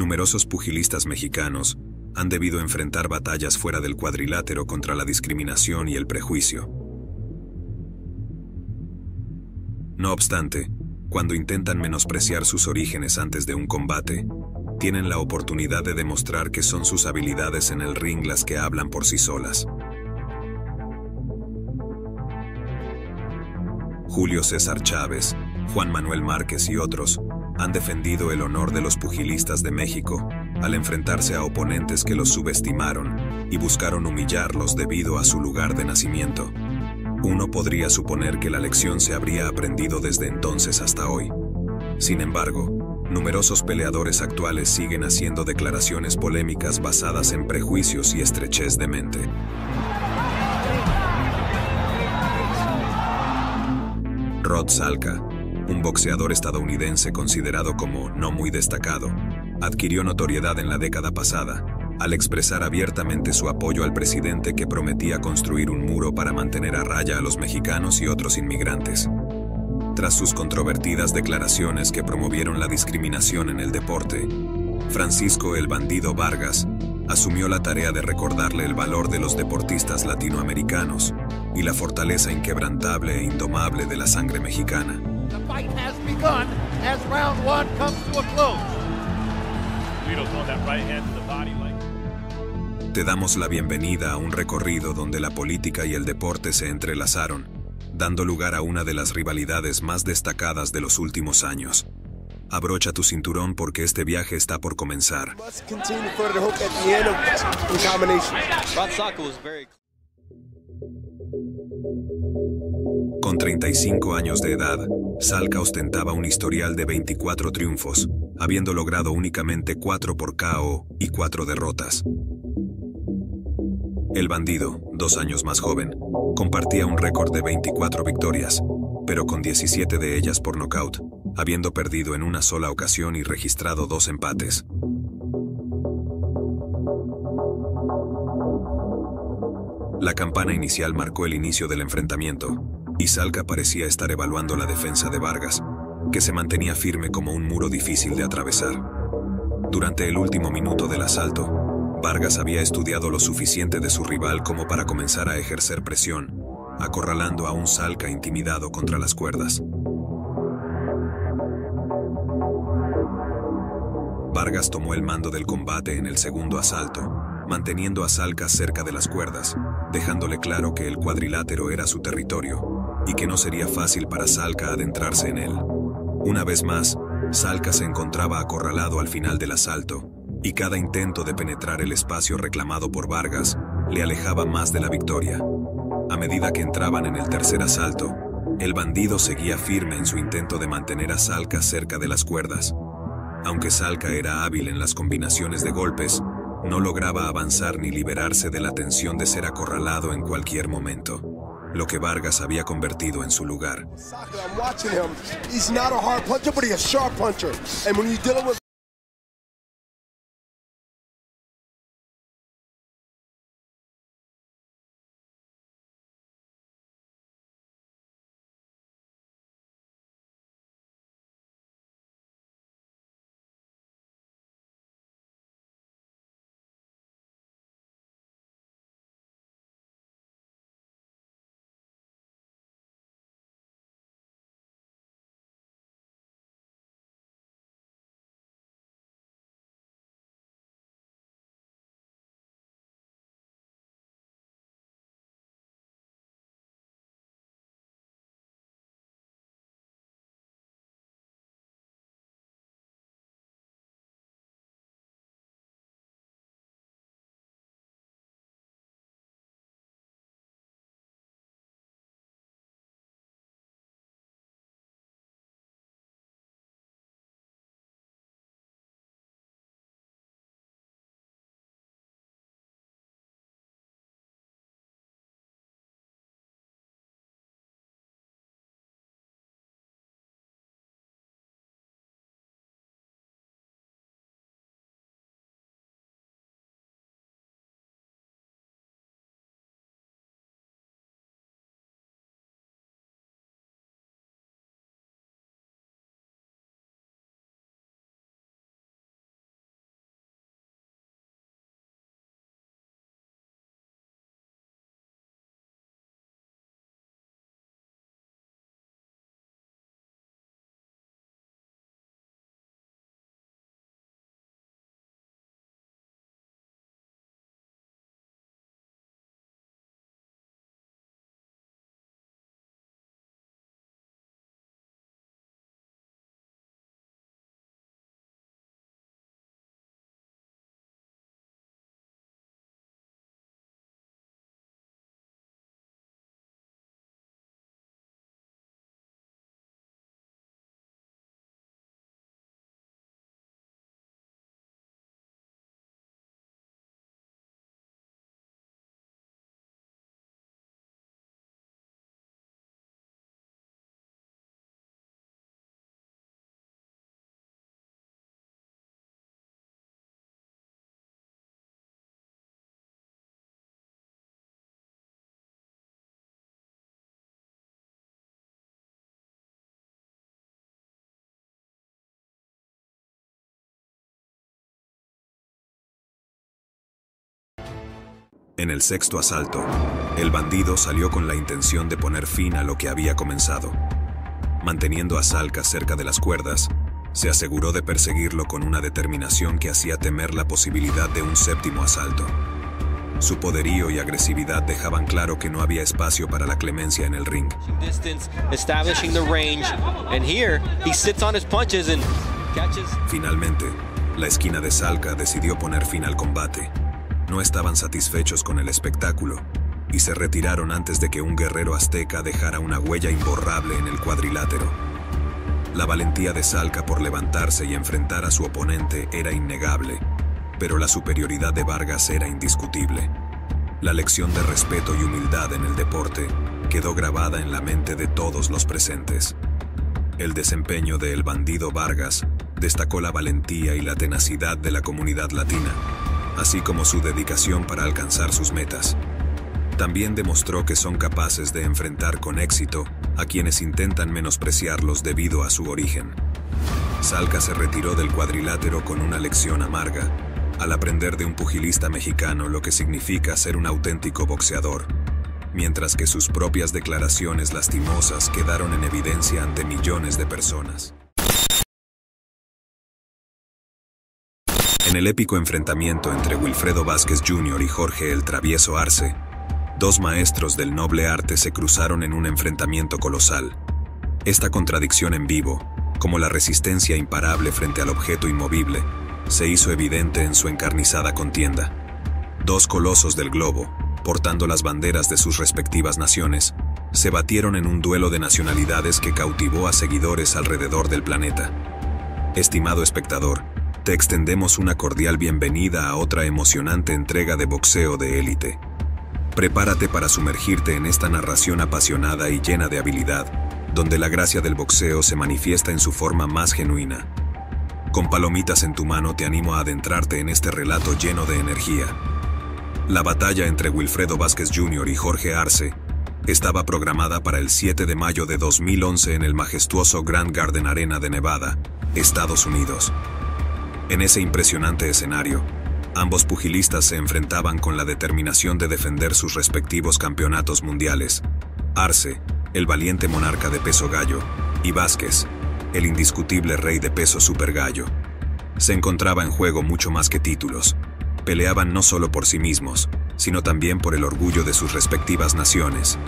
numerosos pugilistas mexicanos han debido enfrentar batallas fuera del cuadrilátero contra la discriminación y el prejuicio. No obstante, cuando intentan menospreciar sus orígenes antes de un combate, tienen la oportunidad de demostrar que son sus habilidades en el ring las que hablan por sí solas. Julio César Chávez, Juan Manuel Márquez y otros han defendido el honor de los pugilistas de México al enfrentarse a oponentes que los subestimaron y buscaron humillarlos debido a su lugar de nacimiento. Uno podría suponer que la lección se habría aprendido desde entonces hasta hoy. Sin embargo, numerosos peleadores actuales siguen haciendo declaraciones polémicas basadas en prejuicios y estrechez de mente. Rod Salka, un boxeador estadounidense considerado como no muy destacado, adquirió notoriedad en la década pasada al expresar abiertamente su apoyo al presidente que prometía construir un muro para mantener a raya a los mexicanos y otros inmigrantes. Tras sus controvertidas declaraciones que promovieron la discriminación en el deporte, Francisco el Bandido Vargas asumió la tarea de recordarle el valor de los deportistas latinoamericanos y la fortaleza inquebrantable e indomable de la sangre mexicana. Te damos la bienvenida a un recorrido donde la política y el deporte se entrelazaron, dando lugar a una de las rivalidades más destacadas de los últimos años. Abrocha tu cinturón porque este viaje está por comenzar. Con 35 años de edad, Salka ostentaba un historial de 24 triunfos, habiendo logrado únicamente 4 por KO y 4 derrotas. El bandido, dos años más joven, compartía un récord de 24 victorias, pero con 17 de ellas por nocaut, habiendo perdido en una sola ocasión y registrado dos empates. La campana inicial marcó el inicio del enfrentamiento, y Salka parecía estar evaluando la defensa de Vargas, que se mantenía firme como un muro difícil de atravesar. Durante el último minuto del asalto, Vargas había estudiado lo suficiente de su rival como para comenzar a ejercer presión, acorralando a un Salka intimidado contra las cuerdas. Vargas tomó el mando del combate en el segundo asalto, manteniendo a Salka cerca de las cuerdas, dejándole claro que el cuadrilátero era su territorio y que no sería fácil para Salka adentrarse en él. Una vez más, Salka se encontraba acorralado al final del asalto, y cada intento de penetrar el espacio reclamado por Vargas le alejaba más de la victoria. A medida que entraban en el tercer asalto, el bandido seguía firme en su intento de mantener a Salka cerca de las cuerdas. Aunque Salka era hábil en las combinaciones de golpes, no lograba avanzar ni liberarse de la tensión de ser acorralado en cualquier momento lo que Vargas había convertido en su lugar. En el sexto asalto, el bandido salió con la intención de poner fin a lo que había comenzado. Manteniendo a Salca cerca de las cuerdas, se aseguró de perseguirlo con una determinación que hacía temer la posibilidad de un séptimo asalto. Su poderío y agresividad dejaban claro que no había espacio para la clemencia en el ring. Finalmente, la esquina de Salca decidió poner fin al combate. No estaban satisfechos con el espectáculo y se retiraron antes de que un guerrero azteca dejara una huella imborrable en el cuadrilátero. La valentía de Salca por levantarse y enfrentar a su oponente era innegable, pero la superioridad de Vargas era indiscutible. La lección de respeto y humildad en el deporte quedó grabada en la mente de todos los presentes. El desempeño de El Bandido Vargas destacó la valentía y la tenacidad de la comunidad latina, así como su dedicación para alcanzar sus metas. También demostró que son capaces de enfrentar con éxito a quienes intentan menospreciarlos debido a su origen. Salca se retiró del cuadrilátero con una lección amarga, al aprender de un pugilista mexicano lo que significa ser un auténtico boxeador, mientras que sus propias declaraciones lastimosas quedaron en evidencia ante millones de personas. En el épico enfrentamiento entre Wilfredo Vázquez Jr. y Jorge el Travieso Arce, Dos maestros del noble arte se cruzaron en un enfrentamiento colosal. Esta contradicción en vivo, como la resistencia imparable frente al objeto inmovible, se hizo evidente en su encarnizada contienda. Dos colosos del globo, portando las banderas de sus respectivas naciones, se batieron en un duelo de nacionalidades que cautivó a seguidores alrededor del planeta. Estimado espectador, te extendemos una cordial bienvenida a otra emocionante entrega de boxeo de élite. Prepárate para sumergirte en esta narración apasionada y llena de habilidad, donde la gracia del boxeo se manifiesta en su forma más genuina. Con palomitas en tu mano te animo a adentrarte en este relato lleno de energía. La batalla entre Wilfredo Vázquez Jr. y Jorge Arce estaba programada para el 7 de mayo de 2011 en el majestuoso Grand Garden Arena de Nevada, Estados Unidos. En ese impresionante escenario, Ambos pugilistas se enfrentaban con la determinación de defender sus respectivos campeonatos mundiales. Arce, el valiente monarca de peso gallo, y Vázquez, el indiscutible rey de peso super gallo. Se encontraba en juego mucho más que títulos. Peleaban no solo por sí mismos, sino también por el orgullo de sus respectivas naciones,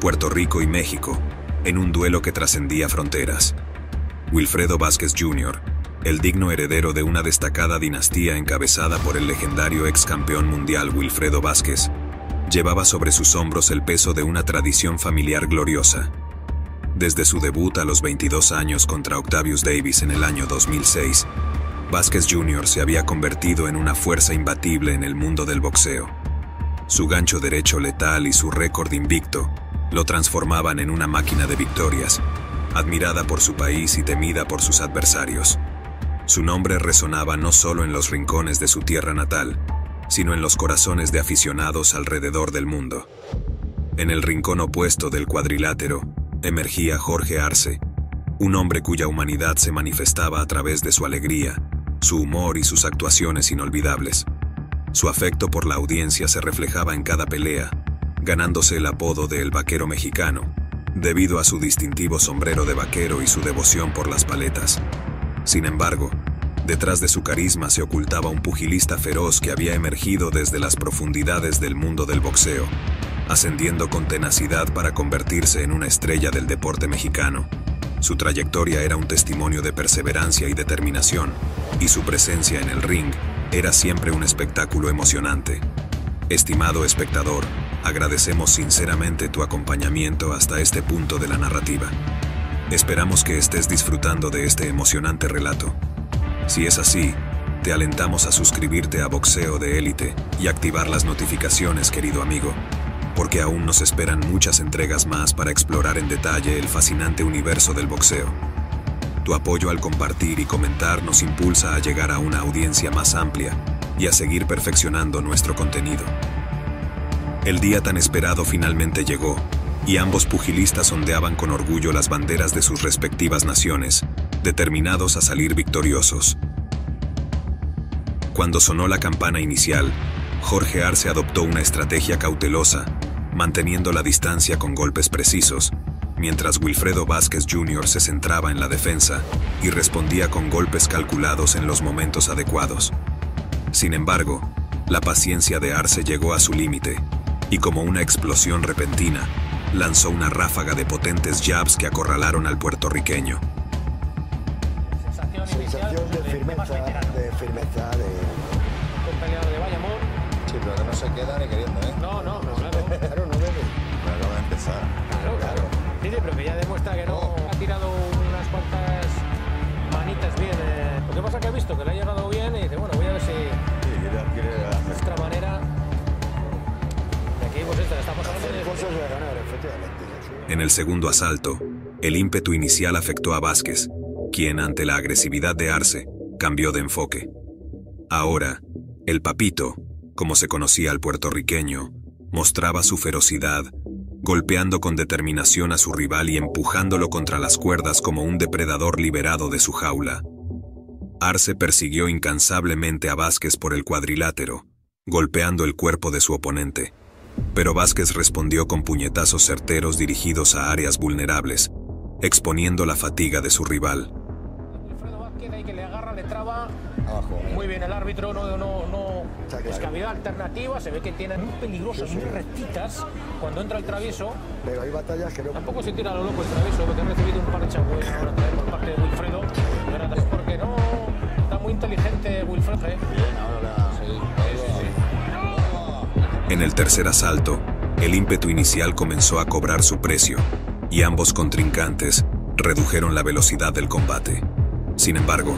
Puerto Rico y México, en un duelo que trascendía fronteras. Wilfredo Vázquez Jr., el digno heredero de una destacada dinastía encabezada por el legendario ex campeón mundial Wilfredo Vázquez, llevaba sobre sus hombros el peso de una tradición familiar gloriosa. Desde su debut a los 22 años contra Octavius Davis en el año 2006, Vázquez Jr. se había convertido en una fuerza imbatible en el mundo del boxeo. Su gancho derecho letal y su récord invicto lo transformaban en una máquina de victorias, admirada por su país y temida por sus adversarios. Su nombre resonaba no solo en los rincones de su tierra natal, sino en los corazones de aficionados alrededor del mundo. En el rincón opuesto del cuadrilátero, emergía Jorge Arce, un hombre cuya humanidad se manifestaba a través de su alegría, su humor y sus actuaciones inolvidables. Su afecto por la audiencia se reflejaba en cada pelea, ganándose el apodo de El Vaquero Mexicano, debido a su distintivo sombrero de vaquero y su devoción por las paletas. Sin embargo, detrás de su carisma se ocultaba un pugilista feroz que había emergido desde las profundidades del mundo del boxeo, ascendiendo con tenacidad para convertirse en una estrella del deporte mexicano. Su trayectoria era un testimonio de perseverancia y determinación, y su presencia en el ring era siempre un espectáculo emocionante. Estimado espectador, agradecemos sinceramente tu acompañamiento hasta este punto de la narrativa. Esperamos que estés disfrutando de este emocionante relato. Si es así, te alentamos a suscribirte a Boxeo de Élite y activar las notificaciones, querido amigo, porque aún nos esperan muchas entregas más para explorar en detalle el fascinante universo del boxeo. Tu apoyo al compartir y comentar nos impulsa a llegar a una audiencia más amplia y a seguir perfeccionando nuestro contenido. El día tan esperado finalmente llegó, y ambos pugilistas ondeaban con orgullo las banderas de sus respectivas naciones, determinados a salir victoriosos. Cuando sonó la campana inicial, Jorge Arce adoptó una estrategia cautelosa, manteniendo la distancia con golpes precisos, mientras Wilfredo Vázquez Jr. se centraba en la defensa y respondía con golpes calculados en los momentos adecuados. Sin embargo, la paciencia de Arce llegó a su límite, y como una explosión repentina, lanzó una ráfaga de potentes jabs que acorralaron al puertorriqueño. Sensación de firmeza, de firmeza, de... Un peleador de Bayamón. Sí, pero que no se queda ni queriendo, ¿eh? No, no, no, claro. Claro, no debe. Pero acaba de empezar. Claro, claro. Sí, sí, pero que ya demuestra que no ha tirado unas cuantas manitas bien. eh. Lo que pasa es que ha visto que le ha llegado bien y dice, bueno, En el segundo asalto, el ímpetu inicial afectó a Vázquez, quien ante la agresividad de Arce, cambió de enfoque. Ahora, el papito, como se conocía al puertorriqueño, mostraba su ferocidad, golpeando con determinación a su rival y empujándolo contra las cuerdas como un depredador liberado de su jaula. Arce persiguió incansablemente a Vázquez por el cuadrilátero, golpeando el cuerpo de su oponente. Pero Vázquez respondió con puñetazos certeros dirigidos a áreas vulnerables, exponiendo la fatiga de su rival. Wilfredo Vázquez ahí que le agarra, le traba. Abajo. Muy bien el árbitro, no, no, no. Había alternativa, se ve que tienen muy peligrosas, muy rectitas cuando entra el travieso. Pero hay batallas que no... Tampoco se tira a lo loco el travieso, porque ha recibido un par de chagües ahora también por parte de Wilfredo. Pero es porque no está muy inteligente Wilfredo. ¿eh? Bien, ahora. Sí, En el tercer asalto, el ímpetu inicial comenzó a cobrar su precio, y ambos contrincantes redujeron la velocidad del combate. Sin embargo,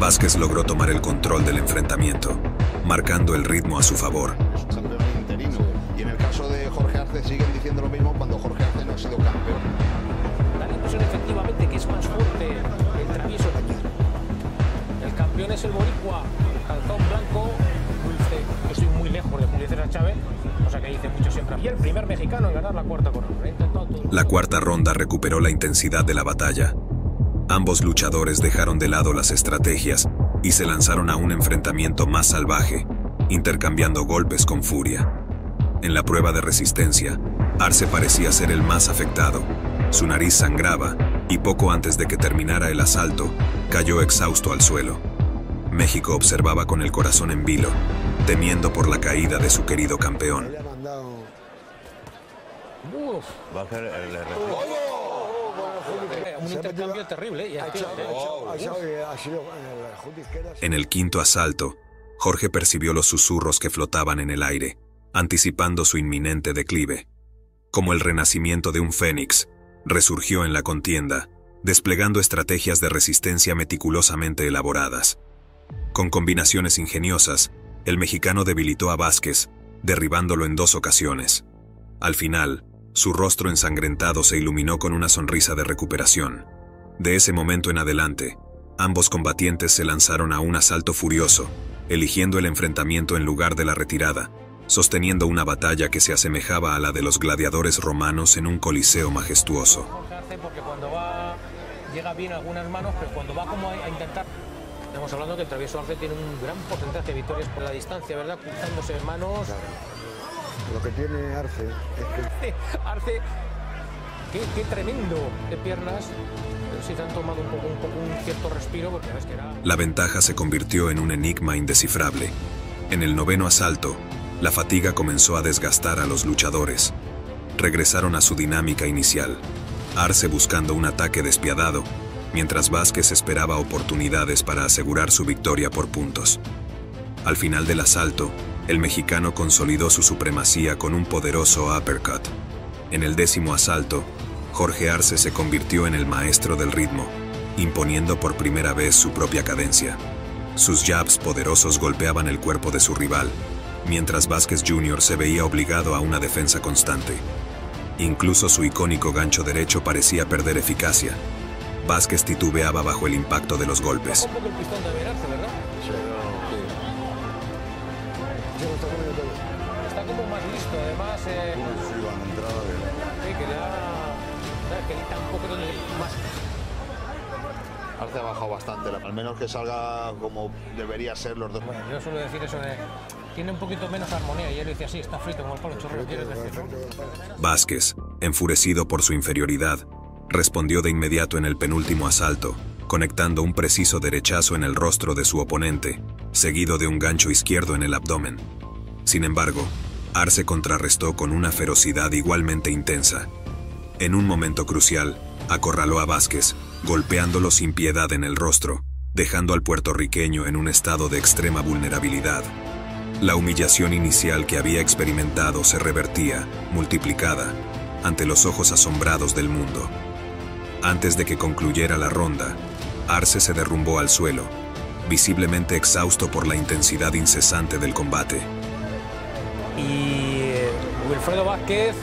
Vázquez logró tomar el control del enfrentamiento, marcando el ritmo a su favor. campeón interino. Y en el caso de Jorge Arce siguen diciendo lo mismo cuando Jorge Arce no ha sido campeón. Da la impresión efectivamente que es más fuerte el travieso de aquí. El campeón es el boricua, calzón blanco. Lejos de Julio César Chávez, cosa que dice mucho siempre. Y el primer mexicano en ganar la cuarta corona. Ha intentado todo. La cuarta ronda recuperó la intensidad de la batalla. Ambos luchadores dejaron de lado las estrategias y se lanzaron a un enfrentamiento más salvaje, intercambiando golpes con furia. En la prueba de resistencia, Arce parecía ser el más afectado. Su nariz sangraba y poco antes de que terminara el asalto, cayó exhausto al suelo. México observaba con el corazón en vilo, temiendo por la caída de su querido campeón. Eh, un intercambio terrible. En el quinto asalto, Jorge percibió los susurros que flotaban en el aire, anticipando su inminente declive. Como el renacimiento de un fénix, resurgió en la contienda, desplegando estrategias de resistencia meticulosamente elaboradas. Con combinaciones ingeniosas, el mexicano debilitó a Vázquez, derribándolo en dos ocasiones. Al final, su rostro ensangrentado se iluminó con una sonrisa de recuperación. De ese momento en adelante, ambos combatientes se lanzaron a un asalto furioso, eligiendo el enfrentamiento en lugar de la retirada, sosteniendo una batalla que se asemejaba a la de los gladiadores romanos en un coliseo majestuoso. Estamos hablando que el travieso Arce tiene un gran porcentaje de victorias por la distancia, ¿verdad? Cruzándose en manos. Lo que tiene Arce es que Arce, qué, qué tremendo de piernas. Pero sí te han tomado un poco, un poco un cierto respiro porque ves que era. La ventaja se convirtió en un enigma indescifrable. En el noveno asalto, la fatiga comenzó a desgastar a los luchadores. Regresaron a su dinámica inicial, Arce buscando un ataque despiadado, mientras Vázquez esperaba oportunidades para asegurar su victoria por puntos. Al final del asalto, el mexicano consolidó su supremacía con un poderoso uppercut. En el décimo asalto, Jorge Arce se convirtió en el maestro del ritmo, imponiendo por primera vez su propia cadencia. Sus jabs poderosos golpeaban el cuerpo de su rival, mientras Vázquez Jr. se veía obligado a una defensa constante. Incluso su icónico gancho derecho parecía perder eficacia. Vázquez titubeaba bajo el impacto de los golpes. Un poco el pistón de Verarce, ¿verdad? se lo está como más listo, además. Eh, Sí, que le da. Que le da un poco de más. Arce ha bajado bastante, al menos que salga como debería ser los dos. Bueno, yo suelo decir eso de. Tiene un poquito menos armonía y él dice así, está frito como el palo chorrero, ¿quieres decir? no? Vázquez, enfurecido por su inferioridad, respondió de inmediato en el penúltimo asalto, conectando un preciso derechazo en el rostro de su oponente, seguido de un gancho izquierdo en el abdomen. Sin embargo, Arce contrarrestó con una ferocidad igualmente intensa. En un momento crucial, acorraló a Vázquez, golpeándolo sin piedad en el rostro, dejando al puertorriqueño en un estado de extrema vulnerabilidad. La humillación inicial que había experimentado se revertía, multiplicada, ante los ojos asombrados del mundo. Antes de que concluyera la ronda, Arce se derrumbó al suelo, visiblemente exhausto por la intensidad incesante del combate. Y eh, Wilfredo Vázquez,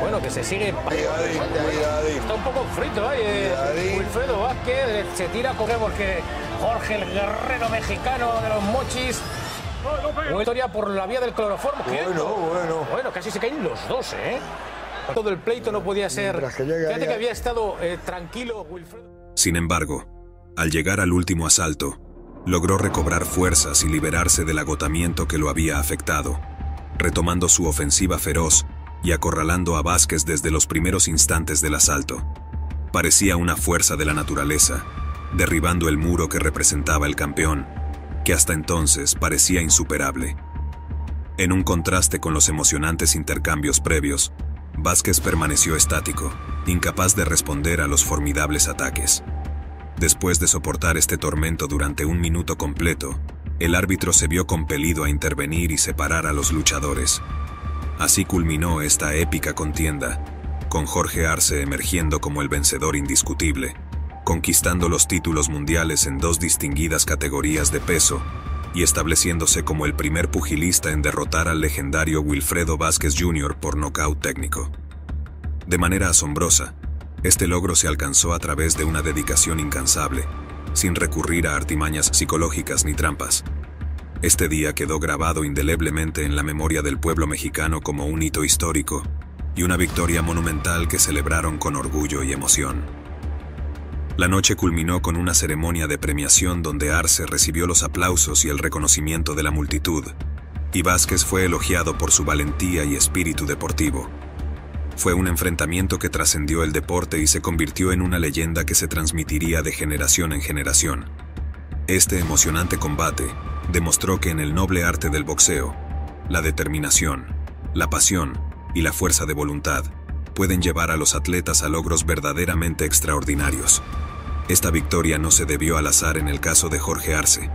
bueno, que se sigue. Está un poco frito ahí. eh. Wilfredo Vázquez eh, se tira a correr porque Jorge, el guerrero mexicano de los mochis. Una historia por la vía del cloroformo. Bueno, bueno. Bueno, casi se caen los dos, ¿eh? Todo el pleito no podía ser. Que Fíjate que había estado eh, tranquilo Wilfredo. Sin embargo, al llegar al último asalto, logró recobrar fuerzas y liberarse del agotamiento que lo había afectado, retomando su ofensiva feroz y acorralando a Vázquez desde los primeros instantes del asalto. Parecía una fuerza de la naturaleza, derribando el muro que representaba el campeón, que hasta entonces parecía insuperable. En un contraste con los emocionantes intercambios previos, Vázquez permaneció estático, incapaz de responder a los formidables ataques. Después de soportar este tormento durante un minuto completo, el árbitro se vio compelido a intervenir y separar a los luchadores. Así culminó esta épica contienda, con Jorge Arce emergiendo como el vencedor indiscutible, conquistando los títulos mundiales en dos distinguidas categorías de peso y estableciéndose como el primer pugilista en derrotar al legendario Wilfredo Vázquez Jr. por nocaut técnico. De manera asombrosa, este logro se alcanzó a través de una dedicación incansable, sin recurrir a artimañas psicológicas ni trampas. Este día quedó grabado indeleblemente en la memoria del pueblo mexicano como un hito histórico y una victoria monumental que celebraron con orgullo y emoción. La noche culminó con una ceremonia de premiación donde Arce recibió los aplausos y el reconocimiento de la multitud, y Vázquez fue elogiado por su valentía y espíritu deportivo. Fue un enfrentamiento que trascendió el deporte y se convirtió en una leyenda que se transmitiría de generación en generación. Este emocionante combate demostró que en el noble arte del boxeo, la determinación, la pasión y la fuerza de voluntad pueden llevar a los atletas a logros verdaderamente extraordinarios. Esta victoria no se debió al azar en el caso de Jorge Arce.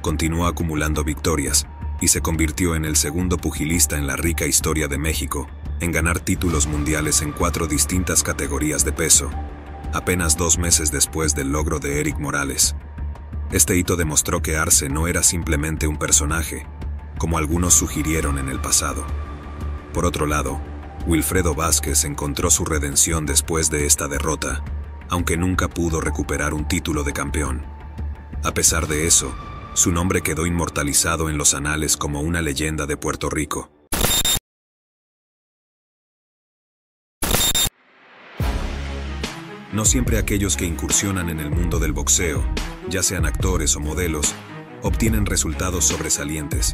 Continuó acumulando victorias y se convirtió en el segundo pugilista en la rica historia de México en ganar títulos mundiales en cuatro distintas categorías de peso, apenas dos meses después del logro de Eric Morales. Este hito demostró que Arce no era simplemente un personaje, como algunos sugirieron en el pasado. Por otro lado, Wilfredo Vázquez encontró su redención después de esta derrota, aunque nunca pudo recuperar un título de campeón. A pesar de eso, su nombre quedó inmortalizado en los anales como una leyenda de Puerto Rico. No siempre aquellos que incursionan en el mundo del boxeo, ya sean actores o modelos, obtienen resultados sobresalientes.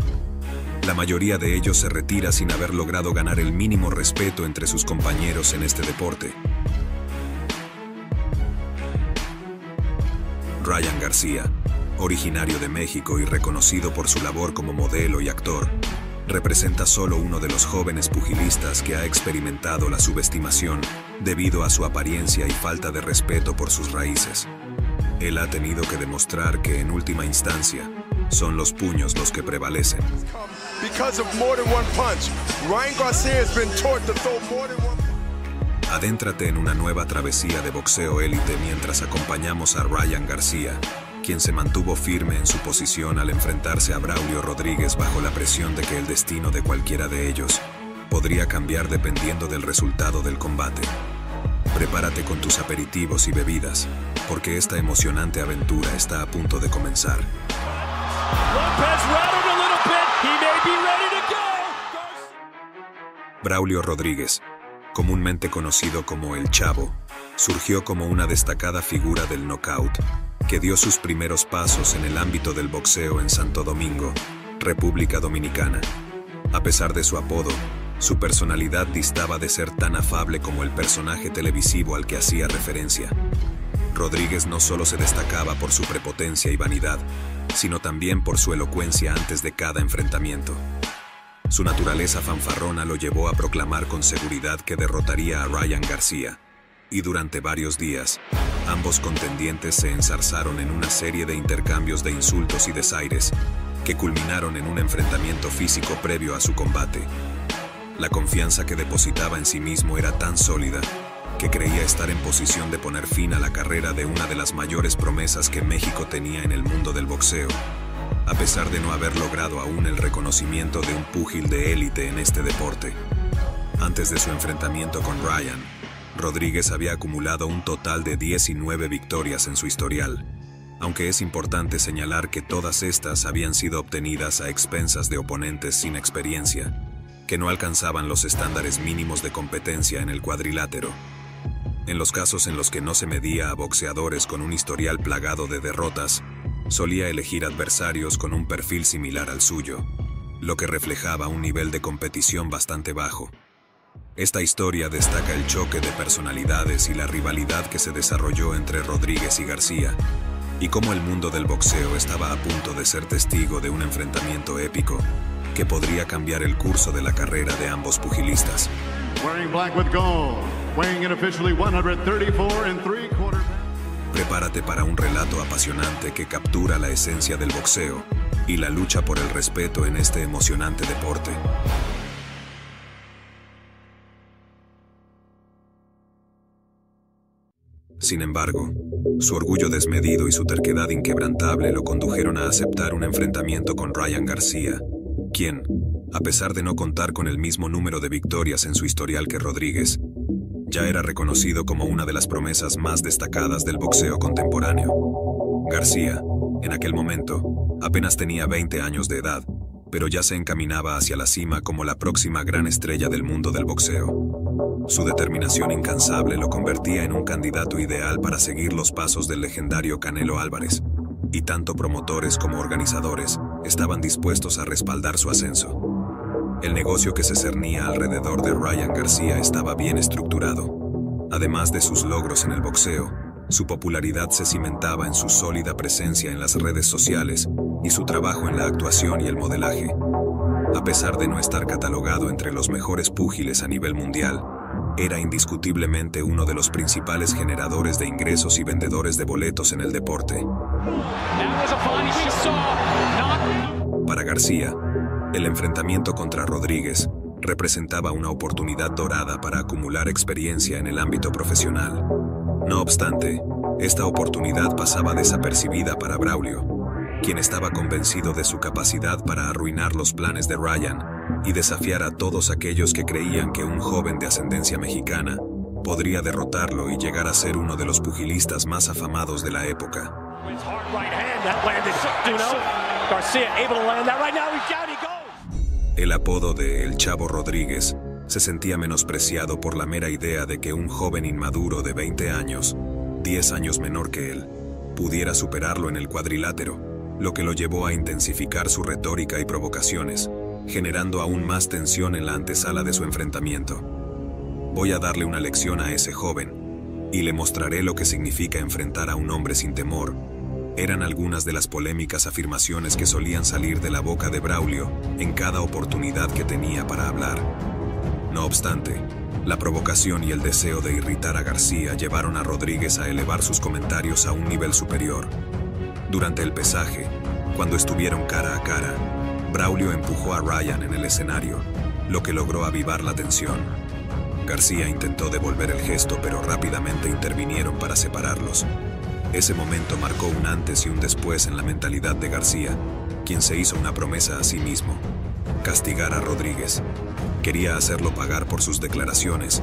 La mayoría de ellos se retira sin haber logrado ganar el mínimo respeto entre sus compañeros en este deporte. Ryan García, originario de México y reconocido por su labor como modelo y actor, representa solo uno de los jóvenes pugilistas que ha experimentado la subestimación debido a su apariencia y falta de respeto por sus raíces. Él ha tenido que demostrar que en última instancia son los puños los que prevalecen. Adéntrate en una nueva travesía de boxeo élite mientras acompañamos a Ryan García, quien se mantuvo firme en su posición al enfrentarse a Braulio Rodríguez bajo la presión de que el destino de cualquiera de ellos podría cambiar dependiendo del resultado del combate. Prepárate con tus aperitivos y bebidas, porque esta emocionante aventura está a punto de comenzar. Braulio Rodríguez, comúnmente conocido como El Chavo, surgió como una destacada figura del knockout, que dio sus primeros pasos en el ámbito del boxeo en Santo Domingo, República Dominicana. A pesar de su apodo, su personalidad distaba de ser tan afable como el personaje televisivo al que hacía referencia. Rodríguez no solo se destacaba por su prepotencia y vanidad, sino también por su elocuencia antes de cada enfrentamiento. Su naturaleza fanfarrona lo llevó a proclamar con seguridad que derrotaría a Ryan García, y durante varios días, ambos contendientes se enzarzaron en una serie de intercambios de insultos y desaires, que culminaron en un enfrentamiento físico previo a su combate. La confianza que depositaba en sí mismo era tan sólida que creía estar en posición de poner fin a la carrera de una de las mayores promesas que México tenía en el mundo del boxeo, a pesar de no haber logrado aún el reconocimiento de un púgil de élite en este deporte. Antes de su enfrentamiento con Ryan, Rodríguez había acumulado un total de 19 victorias en su historial, aunque es importante señalar que todas estas habían sido obtenidas a expensas de oponentes sin experiencia, que no alcanzaban los estándares mínimos de competencia en el cuadrilátero. En los casos en los que no se medía a boxeadores con un historial plagado de derrotas, solía elegir adversarios con un perfil similar al suyo, lo que reflejaba un nivel de competición bastante bajo. Esta historia destaca el choque de personalidades y la rivalidad que se desarrolló entre Rodríguez y García, y cómo el mundo del boxeo estaba a punto de ser testigo de un enfrentamiento épico que podría cambiar el curso de la carrera de ambos pugilistas. Prepárate para un relato apasionante que captura la esencia del boxeo y la lucha por el respeto en este emocionante deporte. Sin embargo, su orgullo desmedido y su terquedad inquebrantable lo condujeron a aceptar un enfrentamiento con Ryan García, quien, a pesar de no contar con el mismo número de victorias en su historial que Rodríguez, ya era reconocido como una de las promesas más destacadas del boxeo contemporáneo. García, en aquel momento, apenas tenía 20 años de edad, pero ya se encaminaba hacia la cima como la próxima gran estrella del mundo del boxeo. Su determinación incansable lo convertía en un candidato ideal para seguir los pasos del legendario Canelo Álvarez, y tanto promotores como organizadores estaban dispuestos a respaldar su ascenso. El negocio que se cernía alrededor de Ryan García estaba bien estructurado. Además de sus logros en el boxeo, su popularidad se cimentaba en su sólida presencia en las redes sociales y su trabajo en la actuación y el modelaje. A pesar de no estar catalogado entre los mejores púgiles a nivel mundial, era indiscutiblemente uno de los principales generadores de ingresos y vendedores de boletos en el deporte. Para García, el enfrentamiento contra Rodríguez representaba una oportunidad dorada para acumular experiencia en el ámbito profesional. No obstante, esta oportunidad pasaba desapercibida para Braulio, quien estaba convencido de su capacidad para arruinar los planes de Ryan y desafiar a todos aquellos que creían que un joven de ascendencia mexicana podría derrotarlo y llegar a ser uno de los pugilistas más afamados de la época. El apodo de El Chavo Rodríguez se sentía menospreciado por la mera idea de que un joven inmaduro de 20 años, 10 años menor que él, pudiera superarlo en el cuadrilátero, lo que lo llevó a intensificar su retórica y provocaciones, generando aún más tensión en la antesala de su enfrentamiento. Voy a darle una lección a ese joven, y le mostraré lo que significa enfrentar a un hombre sin temor. Eran algunas de las polémicas afirmaciones que solían salir de la boca de Braulio en cada oportunidad que tenía para hablar. No obstante, la provocación y el deseo de irritar a García llevaron a Rodríguez a elevar sus comentarios a un nivel superior. Durante el pesaje, cuando estuvieron cara a cara, Braulio empujó a Ryan en el escenario, lo que logró avivar la tensión. García intentó devolver el gesto, pero rápidamente intervinieron para separarlos. Ese momento marcó un antes y un después en la mentalidad de García, quien se hizo una promesa a sí mismo, castigar a Rodríguez. Quería hacerlo pagar por sus declaraciones,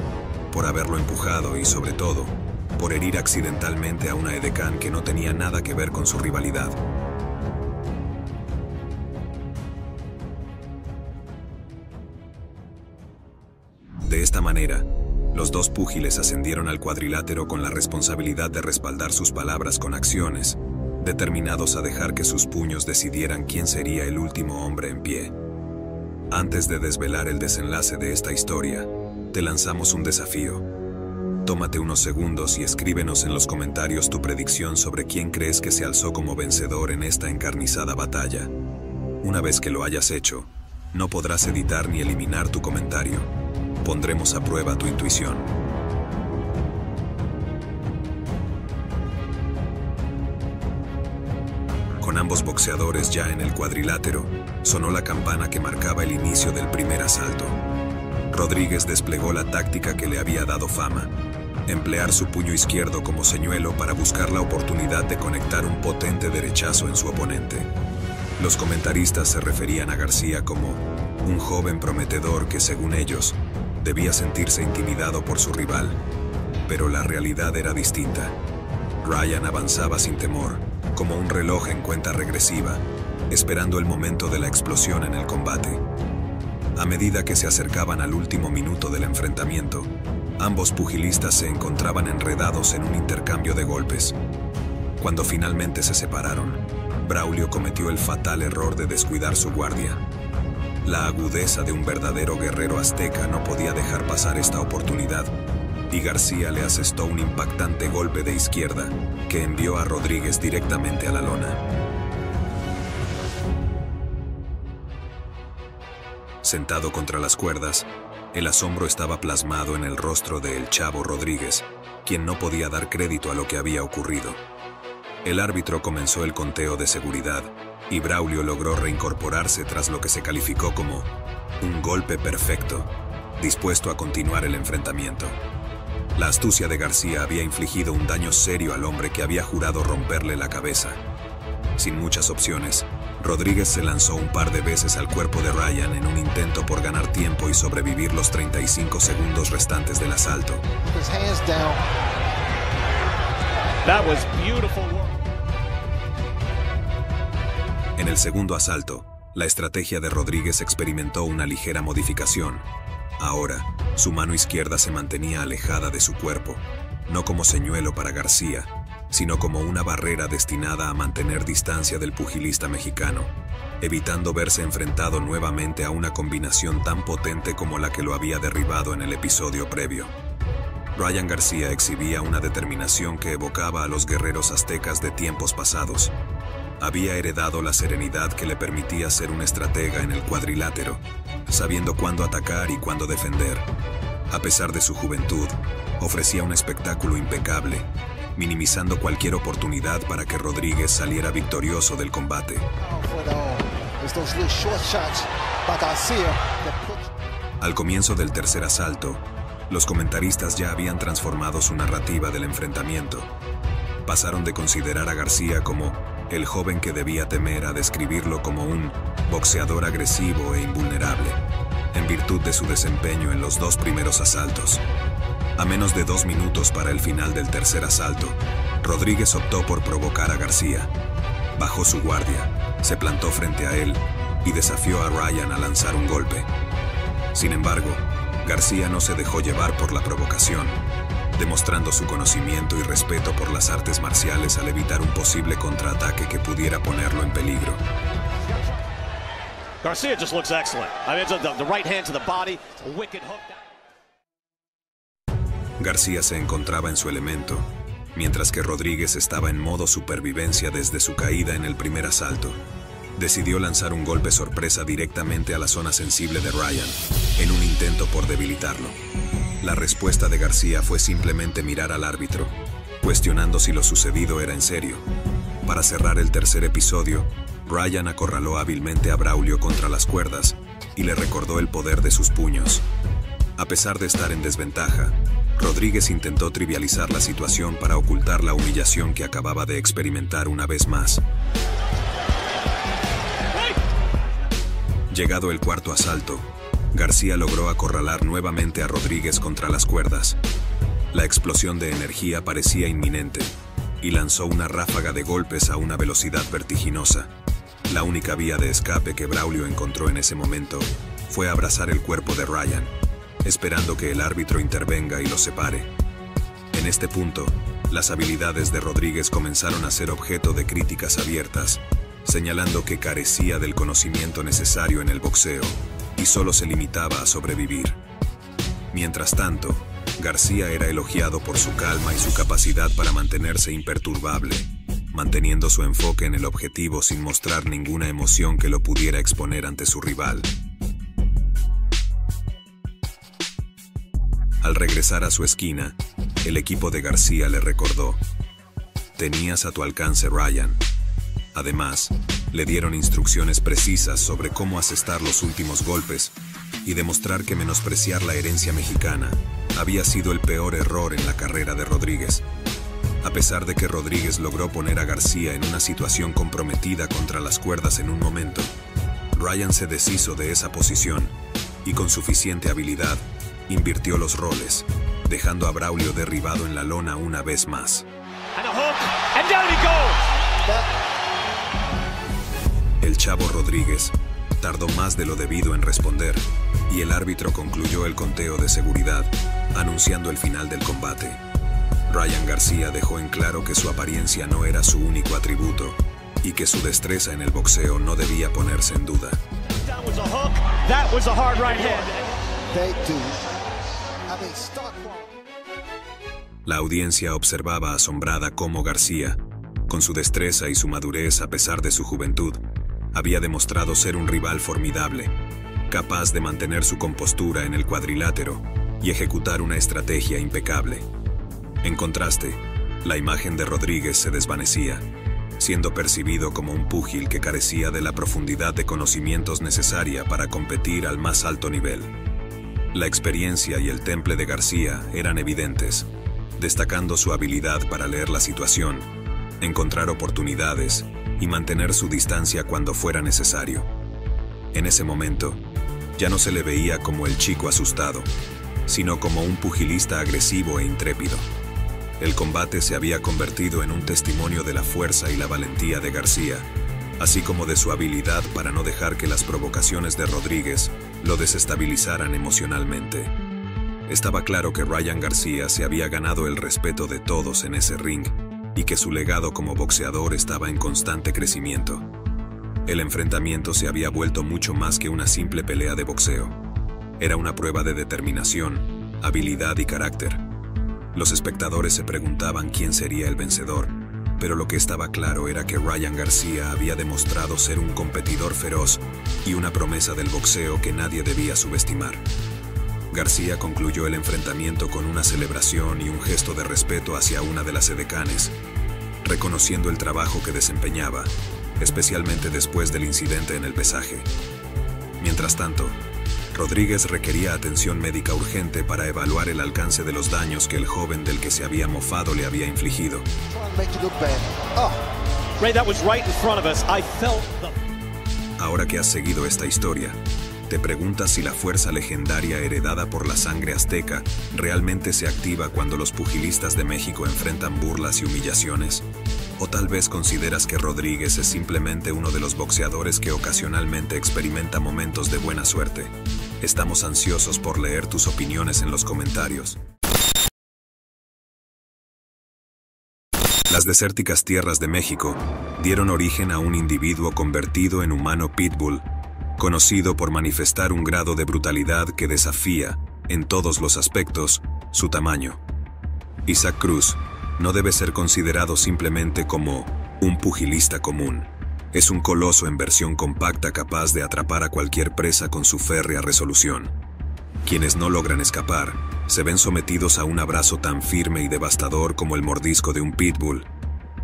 por haberlo empujado y, sobre todo, por herir accidentalmente a una edecán que no tenía nada que ver con su rivalidad. De esta manera, los dos púgiles ascendieron al cuadrilátero con la responsabilidad de respaldar sus palabras con acciones, determinados a dejar que sus puños decidieran quién sería el último hombre en pie. Antes de desvelar el desenlace de esta historia, te lanzamos un desafío. Tómate unos segundos y escríbenos en los comentarios tu predicción sobre quién crees que se alzó como vencedor en esta encarnizada batalla. Una vez que lo hayas hecho, no podrás editar ni eliminar tu comentario. Pondremos a prueba tu intuición. Con ambos boxeadores ya en el cuadrilátero, sonó la campana que marcaba el inicio del primer asalto. Rodríguez desplegó la táctica que le había dado fama, emplear su puño izquierdo como señuelo para buscar la oportunidad de conectar un potente derechazo en su oponente. Los comentaristas se referían a García como un joven prometedor que, según ellos, debía sentirse intimidado por su rival, pero la realidad era distinta. Ryan avanzaba sin temor, como un reloj en cuenta regresiva, esperando el momento de la explosión en el combate. A medida que se acercaban al último minuto del enfrentamiento, ambos pugilistas se encontraban enredados en un intercambio de golpes. Cuando finalmente se separaron, Braulio cometió el fatal error de descuidar su guardia. La agudeza de un verdadero guerrero azteca no podía dejar pasar esta oportunidad, y García le asestó un impactante golpe de izquierda que envió a Rodríguez directamente a la lona. Sentado contra las cuerdas, el asombro estaba plasmado en el rostro de El Chavo Rodríguez, quien no podía dar crédito a lo que había ocurrido. El árbitro comenzó el conteo de seguridad y Braulio logró reincorporarse tras lo que se calificó como un golpe perfecto, dispuesto a continuar el enfrentamiento. La astucia de García había infligido un daño serio al hombre que había jurado romperle la cabeza. Sin muchas opciones, Rodríguez se lanzó un par de veces al cuerpo de Ryan en un intento por ganar tiempo y sobrevivir los 35 segundos restantes del asalto. That was beautiful En el segundo asalto, la estrategia de Rodríguez experimentó una ligera modificación. Ahora, su mano izquierda se mantenía alejada de su cuerpo, no como señuelo para García, sino como una barrera destinada a mantener distancia del pugilista mexicano, evitando verse enfrentado nuevamente a una combinación tan potente como la que lo había derribado en el episodio previo. Ryan García exhibía una determinación que evocaba a los guerreros aztecas de tiempos pasados. Había heredado la serenidad que le permitía ser un estratega en el cuadrilátero, sabiendo cuándo atacar y cuándo defender. A pesar de su juventud, ofrecía un espectáculo impecable, minimizando cualquier oportunidad para que Rodríguez saliera victorioso del combate. Al comienzo del tercer asalto, los comentaristas ya habían transformado su narrativa del enfrentamiento. Pasaron de considerar a García como el joven que debía temer a describirlo como un boxeador agresivo e invulnerable, en virtud de su desempeño en los dos primeros asaltos. A menos de dos minutos para el final del tercer asalto, Rodríguez optó por provocar a García. Bajó su guardia, se plantó frente a él y desafió a Ryan a lanzar un golpe. Sin embargo, García no se dejó llevar por la provocación, demostrando su conocimiento y respeto por las artes marciales al evitar un posible contraataque que pudiera ponerlo en peligro. Garcia just looks excellent. I mean, it's the, the right hand to the body, a wicked hook. García se encontraba en su elemento, mientras que Rodríguez estaba en modo supervivencia desde su caída en el primer asalto. Decidió lanzar un golpe sorpresa directamente a la zona sensible de Ryan, en un intento por debilitarlo. La respuesta de García fue simplemente mirar al árbitro, cuestionando si lo sucedido era en serio. Para cerrar el tercer episodio, Ryan acorraló hábilmente a Braulio contra las cuerdas y le recordó el poder de sus puños. A pesar de estar en desventaja, Rodríguez intentó trivializar la situación para ocultar la humillación que acababa de experimentar una vez más. Llegado el cuarto asalto, García logró acorralar nuevamente a Rodríguez contra las cuerdas. La explosión de energía parecía inminente y lanzó una ráfaga de golpes a una velocidad vertiginosa. La única vía de escape que Braulio encontró en ese momento fue abrazar el cuerpo de Ryan esperando que el árbitro intervenga y los separe. En este punto, Las habilidades de Rodríguez comenzaron a ser objeto de críticas abiertas, señalando que carecía del conocimiento necesario en el boxeo y solo se limitaba a sobrevivir. Mientras tanto, García era elogiado por su calma y su capacidad para mantenerse imperturbable, manteniendo su enfoque en el objetivo sin mostrar ninguna emoción que lo pudiera exponer ante su rival. Al regresar a su esquina, el equipo de García le recordó, tenías a tu alcance Ryan. Además, le dieron instrucciones precisas sobre cómo asestar los últimos golpes y demostrar que menospreciar la herencia mexicana había sido el peor error en la carrera de Rodríguez. A pesar de que Rodríguez logró poner a García en una situación comprometida contra las cuerdas en un momento, Ryan se deshizo de esa posición y con suficiente habilidad invirtió los roles, dejando a Braulio derribado en la lona una vez más. El chavo Rodríguez tardó más de lo debido en responder y el árbitro concluyó el conteo de seguridad, anunciando el final del combate. Ryan García dejó en claro que su apariencia no era su único atributo y que su destreza en el boxeo no debía ponerse en duda. La audiencia observaba asombrada cómo García, con su destreza y su madurez a pesar de su juventud, había demostrado ser un rival formidable, capaz de mantener su compostura en el cuadrilátero y ejecutar una estrategia impecable. En contraste, la imagen de Rodríguez se desvanecía, siendo percibido como un púgil que carecía de la profundidad de conocimientos necesaria para competir al más alto nivel. La experiencia y el temple de García eran evidentes, destacando su habilidad para leer la situación, encontrar oportunidades y mantener su distancia cuando fuera necesario. En ese momento, ya no se le veía como el chico asustado, sino como un pugilista agresivo e intrépido. El combate se había convertido en un testimonio de la fuerza y la valentía de García, así como de su habilidad para no dejar que las provocaciones de Rodríguez lo desestabilizaran emocionalmente. Estaba claro que Ryan García se había ganado el respeto de todos en ese ring y que su legado como boxeador estaba en constante crecimiento. El enfrentamiento se había vuelto mucho más que una simple pelea de boxeo. Era una prueba de determinación, habilidad y carácter. Los espectadores se preguntaban quién sería el vencedor, pero lo que estaba claro era que Ryan García había demostrado ser un competidor feroz y una promesa del boxeo que nadie debía subestimar. García concluyó el enfrentamiento con una celebración y un gesto de respeto hacia una de las edecanes, reconociendo el trabajo que desempeñaba, especialmente después del incidente en el pesaje. Mientras tanto, Rodríguez requería atención médica urgente para evaluar el alcance de los daños que el joven del que se había mofado le había infligido. Ahora que has seguido esta historia, ¿te preguntas si la fuerza legendaria heredada por la sangre azteca realmente se activa cuando los pugilistas de México enfrentan burlas y humillaciones? ¿O tal vez consideras que Rodríguez es simplemente uno de los boxeadores que ocasionalmente experimenta momentos de buena suerte? Estamos ansiosos por leer tus opiniones en los comentarios. Las desérticas tierras de México dieron origen a un individuo convertido en humano pitbull, conocido por manifestar un grado de brutalidad que desafía, en todos los aspectos, su tamaño. Isaac Cruz no debe ser considerado simplemente como un pugilista común. Es un coloso en versión compacta capaz de atrapar a cualquier presa con su férrea resolución. Quienes no logran escapar se ven sometidos a un abrazo tan firme y devastador como el mordisco de un pitbull.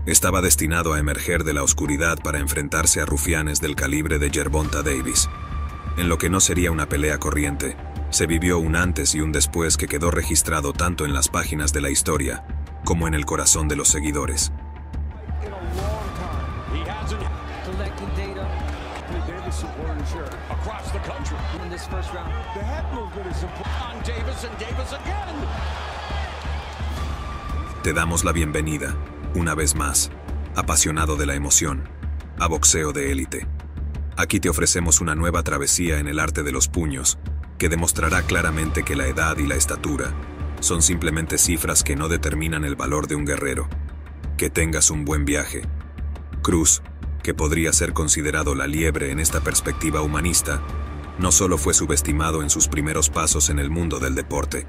Estaba destinado a emerger de la oscuridad para enfrentarse a rufianes del calibre de Gervonta Davis. En lo que no sería una pelea corriente, se vivió un antes y un después que quedó registrado tanto en las páginas de la historia como en el corazón de los seguidores. Te damos la bienvenida, una vez más, apasionado de la emoción, a Boxeo de Élite. Aquí te ofrecemos una nueva travesía en el arte de los puños, que demostrará claramente que la edad y la estatura son simplemente cifras que no determinan el valor de un guerrero. Que tengas un buen viaje. Cruz, que podría ser considerado la liebre en esta perspectiva humanista, no solo fue subestimado en sus primeros pasos en el mundo del deporte,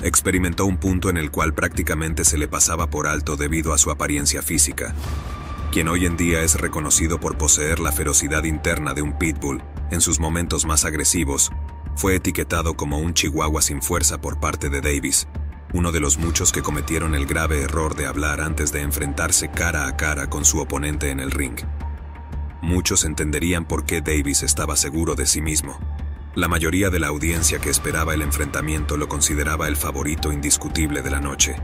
experimentó un punto en el cual prácticamente se le pasaba por alto debido a su apariencia física. Quien hoy en día es reconocido por poseer la ferocidad interna de un pitbull en sus momentos más agresivos, fue etiquetado como un chihuahua sin fuerza por parte de Davis, uno de los muchos que cometieron el grave error de hablar antes de enfrentarse cara a cara con su oponente en el ring. Muchos entenderían por qué Davis estaba seguro de sí mismo. La mayoría de la audiencia que esperaba el enfrentamiento lo consideraba el favorito indiscutible de la noche.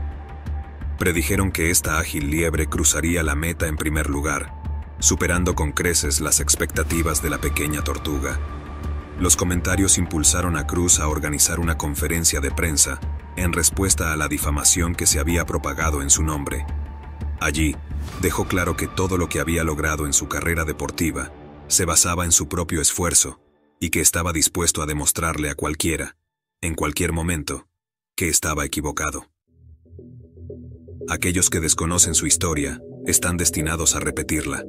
Predijeron que esta ágil liebre cruzaría la meta en primer lugar, superando con creces las expectativas de la pequeña tortuga. Los comentarios impulsaron a Cruz a organizar una conferencia de prensa en respuesta a la difamación que se había propagado en su nombre. Allí, dejó claro que todo lo que había logrado en su carrera deportiva se basaba en su propio esfuerzo y que estaba dispuesto a demostrarle a cualquiera, en cualquier momento, que estaba equivocado. Aquellos que desconocen su historia están destinados a repetirla.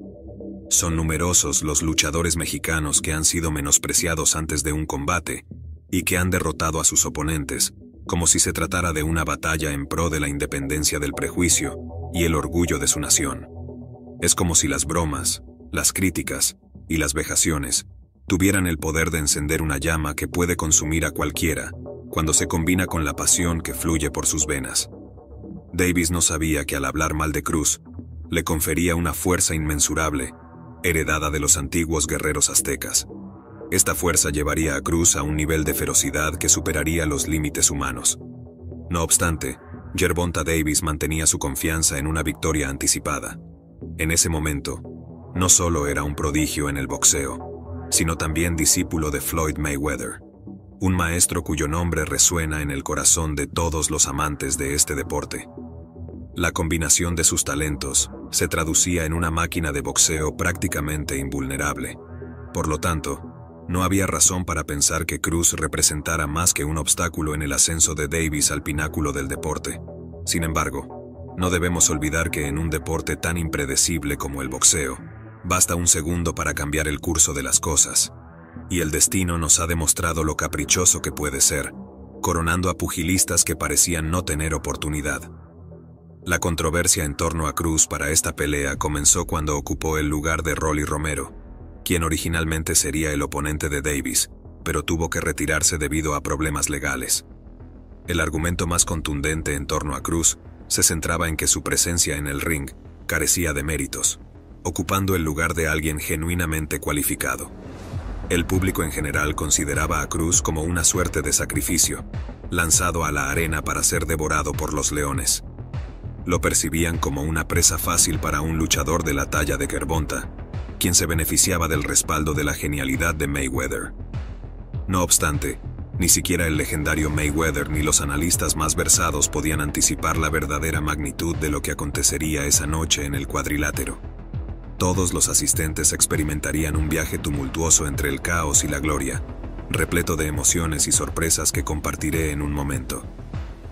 Son numerosos los luchadores mexicanos que han sido menospreciados antes de un combate y que han derrotado a sus oponentes como si se tratara de una batalla en pro de la independencia del prejuicio y el orgullo de su nación. Es como si las bromas, las críticas y las vejaciones tuvieran el poder de encender una llama que puede consumir a cualquiera cuando se combina con la pasión que fluye por sus venas. Davis no sabía que al hablar mal de Cruz, le confería una fuerza inmensurable, heredada de los antiguos guerreros aztecas. Esta fuerza llevaría a Cruz a un nivel de ferocidad que superaría los límites humanos. No obstante, Gervonta Davis mantenía su confianza en una victoria anticipada. En ese momento, no solo era un prodigio en el boxeo, sino también discípulo de Floyd Mayweather, un maestro cuyo nombre resuena en el corazón de todos los amantes de este deporte. La combinación de sus talentos se traducía en una máquina de boxeo prácticamente invulnerable. Por lo tanto, no había razón para pensar que Cruz representara más que un obstáculo en el ascenso de Davis al pináculo del deporte. Sin embargo, no debemos olvidar que en un deporte tan impredecible como el boxeo, basta un segundo para cambiar el curso de las cosas. Y el destino nos ha demostrado lo caprichoso que puede ser, coronando a pugilistas que parecían no tener oportunidad. La controversia en torno a Cruz para esta pelea comenzó cuando ocupó el lugar de Rolly Romero, quien originalmente sería el oponente de Davis, pero tuvo que retirarse debido a problemas legales. El argumento más contundente en torno a Cruz se centraba en que su presencia en el ring carecía de méritos, ocupando el lugar de alguien genuinamente cualificado. El público en general consideraba a Cruz como una suerte de sacrificio, lanzado a la arena para ser devorado por los leones. Lo percibían como una presa fácil para un luchador de la talla de Gervonta, quien se beneficiaba del respaldo de la genialidad de Mayweather. No obstante, ni siquiera el legendario Mayweather ni los analistas más versados podían anticipar la verdadera magnitud de lo que acontecería esa noche en el cuadrilátero. Todos los asistentes experimentarían un viaje tumultuoso entre el caos y la gloria, repleto de emociones y sorpresas que compartiré en un momento.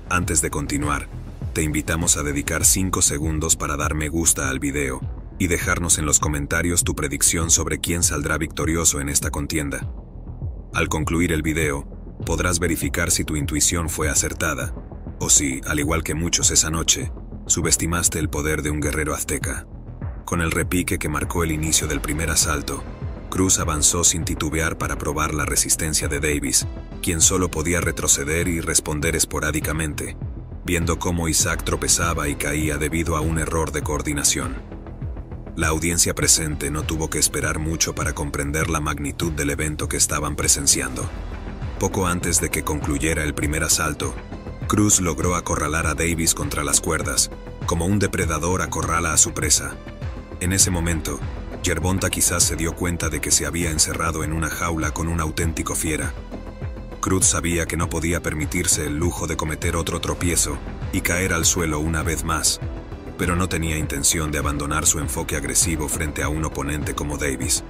Antes de continuar, te invitamos a dedicar 5 segundos para dar me gusta al video y dejarnos en los comentarios tu predicción sobre quién saldrá victorioso en esta contienda. Al concluir el video, podrás verificar si tu intuición fue acertada, o si, al igual que muchos esa noche, subestimaste el poder de un guerrero azteca. Con el repique que marcó el inicio del primer asalto, Cruz avanzó sin titubear para probar la resistencia de Davis, quien solo podía retroceder y responder esporádicamente, viendo cómo Isaac tropezaba y caía debido a un error de coordinación. La audiencia presente no tuvo que esperar mucho para comprender la magnitud del evento que estaban presenciando. Poco antes de que concluyera el primer asalto, Cruz logró acorralar a Davis contra las cuerdas, como un depredador acorrala a su presa. En ese momento, Yerbonta quizás se dio cuenta de que se había encerrado en una jaula con un auténtico fiera. Cruz sabía que no podía permitirse el lujo de cometer otro tropiezo y caer al suelo una vez más, pero no tenía intención de abandonar su enfoque agresivo frente a un oponente como Davis.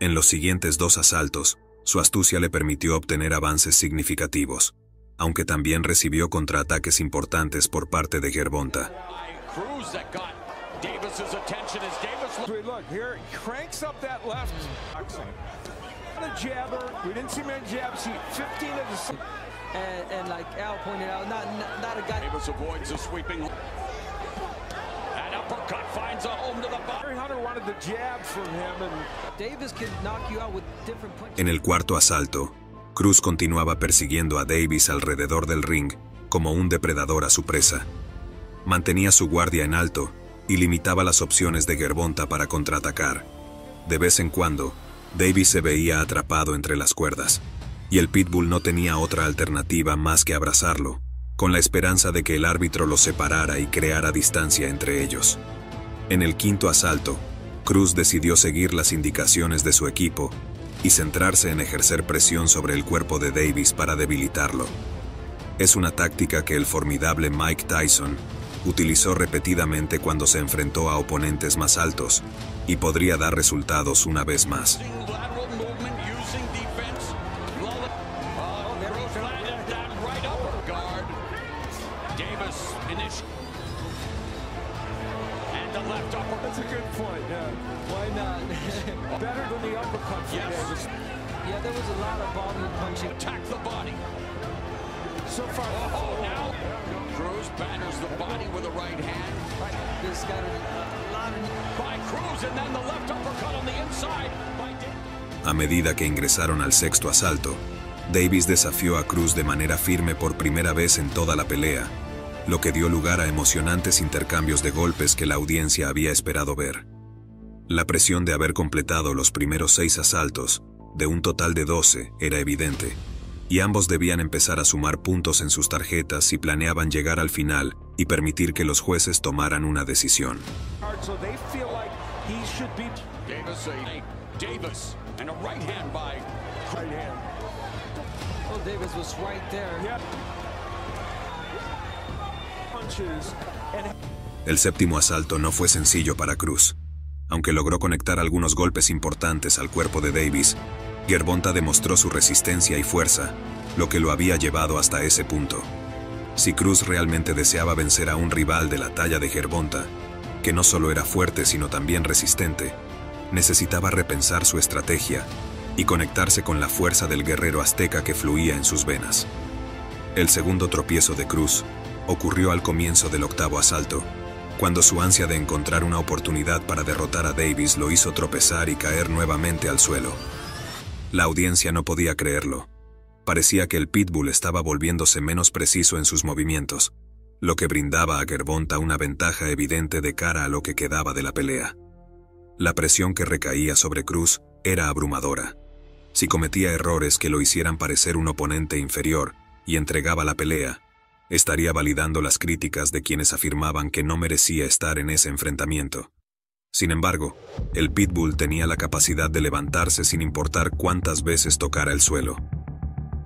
En los siguientes dos asaltos, su astucia le permitió obtener avances significativos, aunque también recibió contraataques importantes por parte de Gervonta. Uppercut finds a home to the body. Barry Hunter wanted the jab from him, and Davis can knock you out with different punches. En el cuarto asalto, Cruz continuaba persiguiendo a Davis alrededor del ring como un depredador a su presa. Mantenía su guardia en alto y limitaba las opciones de Gervonta para contraatacar. De vez en cuando, Davis se veía atrapado entre las cuerdas, y el Pitbull no tenía otra alternativa más que abrazarlo, con la esperanza de que el árbitro los separara y creara distancia entre ellos. En el quinto asalto, Cruz decidió seguir las indicaciones de su equipo y centrarse en ejercer presión sobre el cuerpo de Davis para debilitarlo. Es una táctica que el formidable Mike Tyson utilizó repetidamente cuando se enfrentó a oponentes más altos y podría dar resultados una vez más. A medida que ingresaron al sexto asalto, Davis desafió a Cruz de manera firme por primera vez en toda la pelea, lo que dio lugar a emocionantes intercambios de golpes que la audiencia había esperado ver. La presión de haber completado los primeros seis asaltos, de un total de 12, era evidente, y ambos debían empezar a sumar puntos en sus tarjetas si planeaban llegar al final y permitir que los jueces tomaran una decisión. He should be Davis a Davis and a right hand by right hand. Oh, Davis was right there. Yeah. Punches and El séptimo asalto no fue sencillo para Cruz. Aunque logró conectar algunos golpes importantes al cuerpo de Davis, Gervonta demostró su resistencia y fuerza, lo que lo había llevado hasta ese punto. Si Cruz realmente deseaba vencer a un rival de la talla de Gervonta, que no solo era fuerte sino también resistente, necesitaba repensar su estrategia y conectarse con la fuerza del guerrero azteca que fluía en sus venas. El segundo tropiezo de Cruz ocurrió al comienzo del octavo asalto, cuando su ansia de encontrar una oportunidad para derrotar a Davis lo hizo tropezar y caer nuevamente al suelo. La audiencia no podía creerlo. Parecía que el Pitbull estaba volviéndose menos preciso en sus movimientos, lo que brindaba a Gervonta una ventaja evidente de cara a lo que quedaba de la pelea. La presión que recaía sobre Cruz era abrumadora. Si cometía errores que lo hicieran parecer un oponente inferior y entregaba la pelea, estaría validando las críticas de quienes afirmaban que no merecía estar en ese enfrentamiento. Sin embargo, el Pitbull tenía la capacidad de levantarse sin importar cuántas veces tocara el suelo.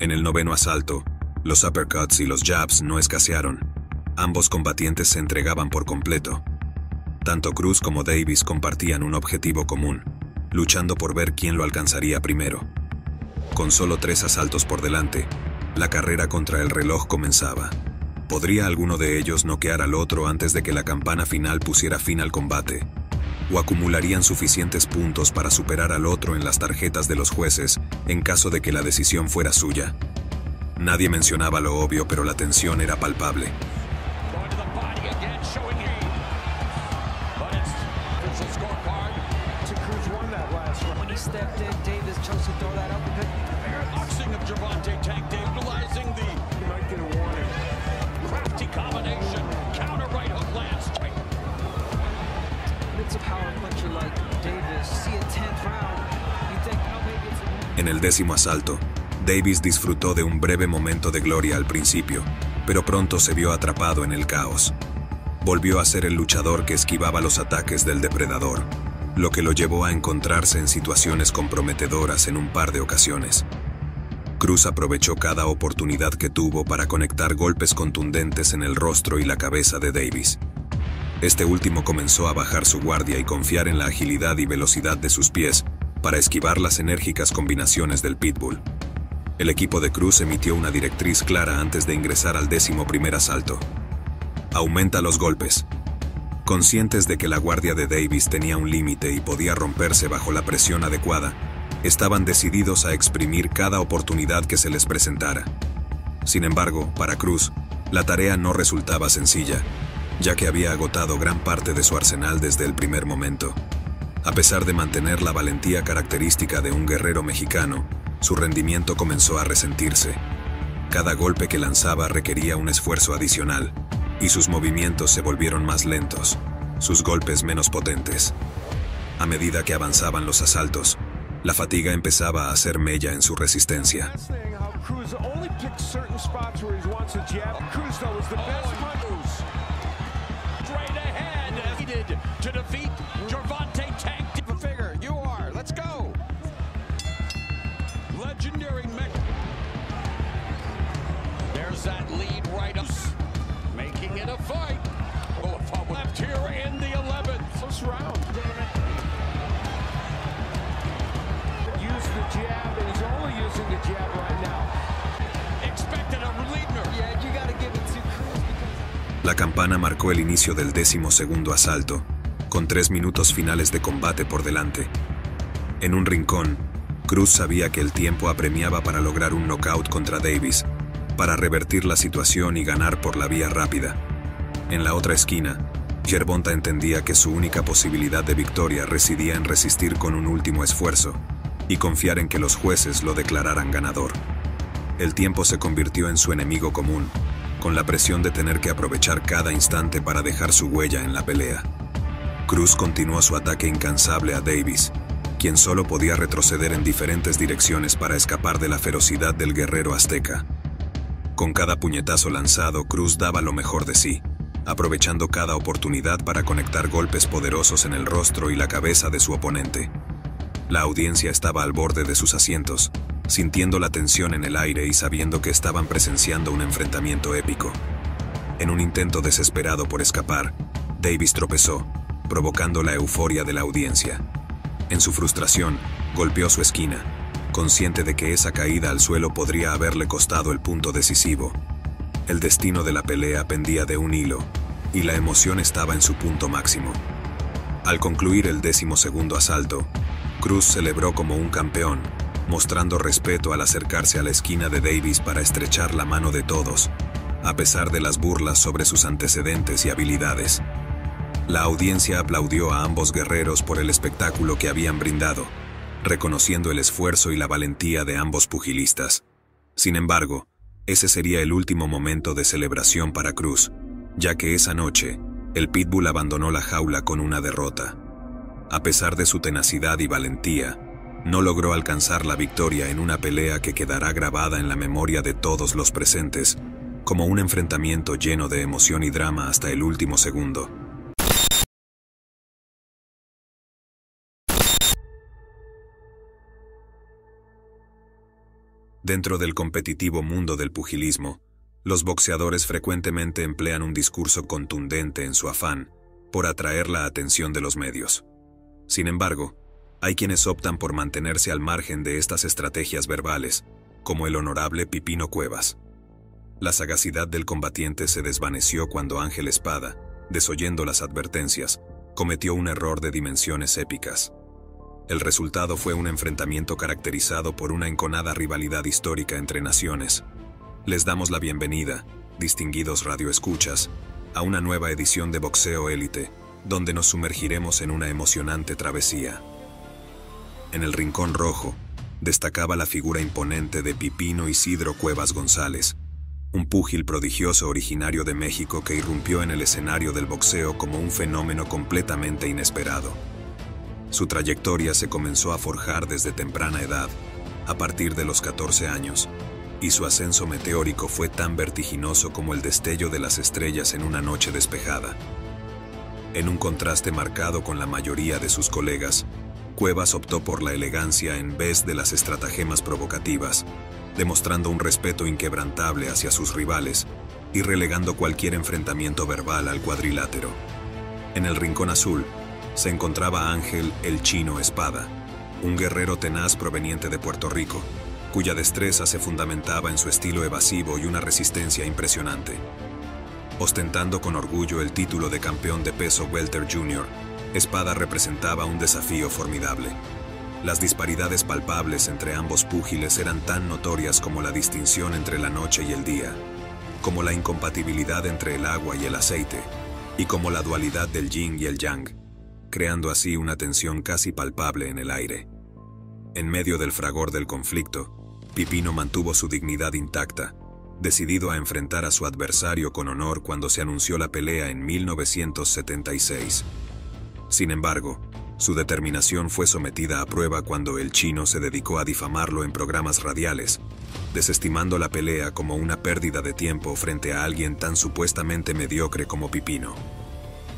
En el noveno asalto, los uppercuts y los jabs no escasearon. Ambos combatientes se entregaban por completo. Tanto Cruz como Davis compartían un objetivo común, luchando por ver quién lo alcanzaría primero. Con solo tres asaltos por delante, la carrera contra el reloj comenzaba. ¿Podría alguno de ellos noquear al otro antes de que la campana final pusiera fin al combate? ¿O acumularían suficientes puntos para superar al otro en las tarjetas de los jueces en caso de que la decisión fuera suya? Nadie mencionaba lo obvio, pero la tensión era palpable. El décimo asalto, Davis disfrutó de un breve momento de gloria al principio, pero pronto se vio atrapado en el caos. Volvió a ser el luchador que esquivaba los ataques del depredador. lo que lo llevó a encontrarse en situaciones comprometedoras en un par de ocasiones. Cruz aprovechó cada oportunidad que tuvo para conectar golpes contundentes en el rostro y la cabeza de Davis. Este último comenzó a bajar su guardia y confiar en la agilidad y velocidad de sus pies para esquivar las enérgicas combinaciones del pitbull. El equipo de Cruz emitió una directriz clara antes de ingresar al décimo primer asalto. Aumenta los golpes. Conscientes de que la guardia de Davis tenía un límite y podía romperse bajo la presión adecuada, estaban decididos a exprimir cada oportunidad que se les presentara. Sin embargo, para Cruz, la tarea no resultaba sencilla, ya que había agotado gran parte de su arsenal desde el primer momento. A pesar de mantener la valentía característica de un guerrero mexicano, su rendimiento comenzó a resentirse. Cada golpe que lanzaba requería un esfuerzo adicional, y sus movimientos se volvieron más lentos, sus golpes menos potentes. A medida que avanzaban los asaltos, la fatiga empezaba a hacer mella en su resistencia. Left here in the 11th. First round. Use the jab, and he's only using the jab right now. Expected a Liebner. Yeah, you gotta give it to Cruz because La campana marcó el inicio del décimo segundo asalto, con tres minutos finales de combate por delante. En un rincón, Cruz sabía que el tiempo apremiaba para lograr un knockout contra Davis, para revertir la situación y ganar por la vía rápida. En la otra esquina, Gervonta entendía que su única posibilidad de victoria residía en resistir con un último esfuerzo y confiar en que los jueces lo declararan ganador. El tiempo se convirtió en su enemigo común, con la presión de tener que aprovechar cada instante para dejar su huella en la pelea. Cruz continuó su ataque incansable a Davis, quien solo podía retroceder en diferentes direcciones para escapar de la ferocidad del guerrero azteca. Con cada puñetazo lanzado, Cruz daba lo mejor de sí, aprovechando cada oportunidad para conectar golpes poderosos en el rostro y la cabeza de su oponente. La audiencia estaba al borde de sus asientos, sintiendo la tensión en el aire y sabiendo que estaban presenciando un enfrentamiento épico. En un intento desesperado por escapar, Davis tropezó, provocando la euforia de la audiencia. En su frustración, golpeó su esquina, consciente de que esa caída al suelo podría haberle costado el punto decisivo. El destino de la pelea pendía de un hilo, y la emoción estaba en su punto máximo. Al concluir el décimo segundo asalto, Cruz celebró como un campeón, mostrando respeto al acercarse a la esquina de Davis para estrechar la mano de todos, a pesar de las burlas sobre sus antecedentes y habilidades. La audiencia aplaudió a ambos guerreros por el espectáculo que habían brindado, reconociendo el esfuerzo y la valentía de ambos pugilistas. Sin embargo, ese sería el último momento de celebración para Cruz, ya que esa noche, el Pitbull abandonó la jaula con una derrota. A pesar de su tenacidad y valentía, no logró alcanzar la victoria en una pelea que quedará grabada en la memoria de todos los presentes, como un enfrentamiento lleno de emoción y drama hasta el último segundo. Dentro del competitivo mundo del pugilismo, los boxeadores frecuentemente emplean un discurso contundente en su afán por atraer la atención de los medios. Sin embargo, hay quienes optan por mantenerse al margen de estas estrategias verbales, como el honorable Pipino Cuevas. La sagacidad del combatiente se desvaneció cuando Ángel Espada, desoyendo las advertencias, cometió un error de dimensiones épicas. El resultado fue un enfrentamiento caracterizado por una enconada rivalidad histórica entre naciones. Les damos la bienvenida, distinguidos radioescuchas, a una nueva edición de Boxeo Élite, donde nos sumergiremos en una emocionante travesía. En el Rincón Rojo, destacaba la figura imponente de Pipino Isidro Cuevas González, un púgil prodigioso originario de México que irrumpió en el escenario del boxeo como un fenómeno completamente inesperado. Su trayectoria se comenzó a forjar desde temprana edad, a partir de los 14 años, y su ascenso meteórico fue tan vertiginoso como el destello de las estrellas en una noche despejada. En un contraste marcado con la mayoría de sus colegas, Cuevas optó por la elegancia en vez de las estratagemas provocativas, demostrando un respeto inquebrantable hacia sus rivales y relegando cualquier enfrentamiento verbal al cuadrilátero. En el rincón azul se encontraba Ángel el Chino Espada, un guerrero tenaz proveniente de Puerto Rico, cuya destreza se fundamentaba en su estilo evasivo y una resistencia impresionante. Ostentando con orgullo el título de campeón de peso welter junior, Espada representaba un desafío formidable. Las disparidades palpables entre ambos púgiles eran tan notorias como la distinción entre la noche y el día, como la incompatibilidad entre el agua y el aceite, y como la dualidad del yin y el yang, creando así una tensión casi palpable en el aire. En medio del fragor del conflicto, Pipino mantuvo su dignidad intacta, decidido a enfrentar a su adversario con honor cuando se anunció la pelea en 1976. Sin embargo, su determinación fue sometida a prueba cuando el chino se dedicó a difamarlo en programas radiales, desestimando la pelea como una pérdida de tiempo frente a alguien tan supuestamente mediocre como Pipino.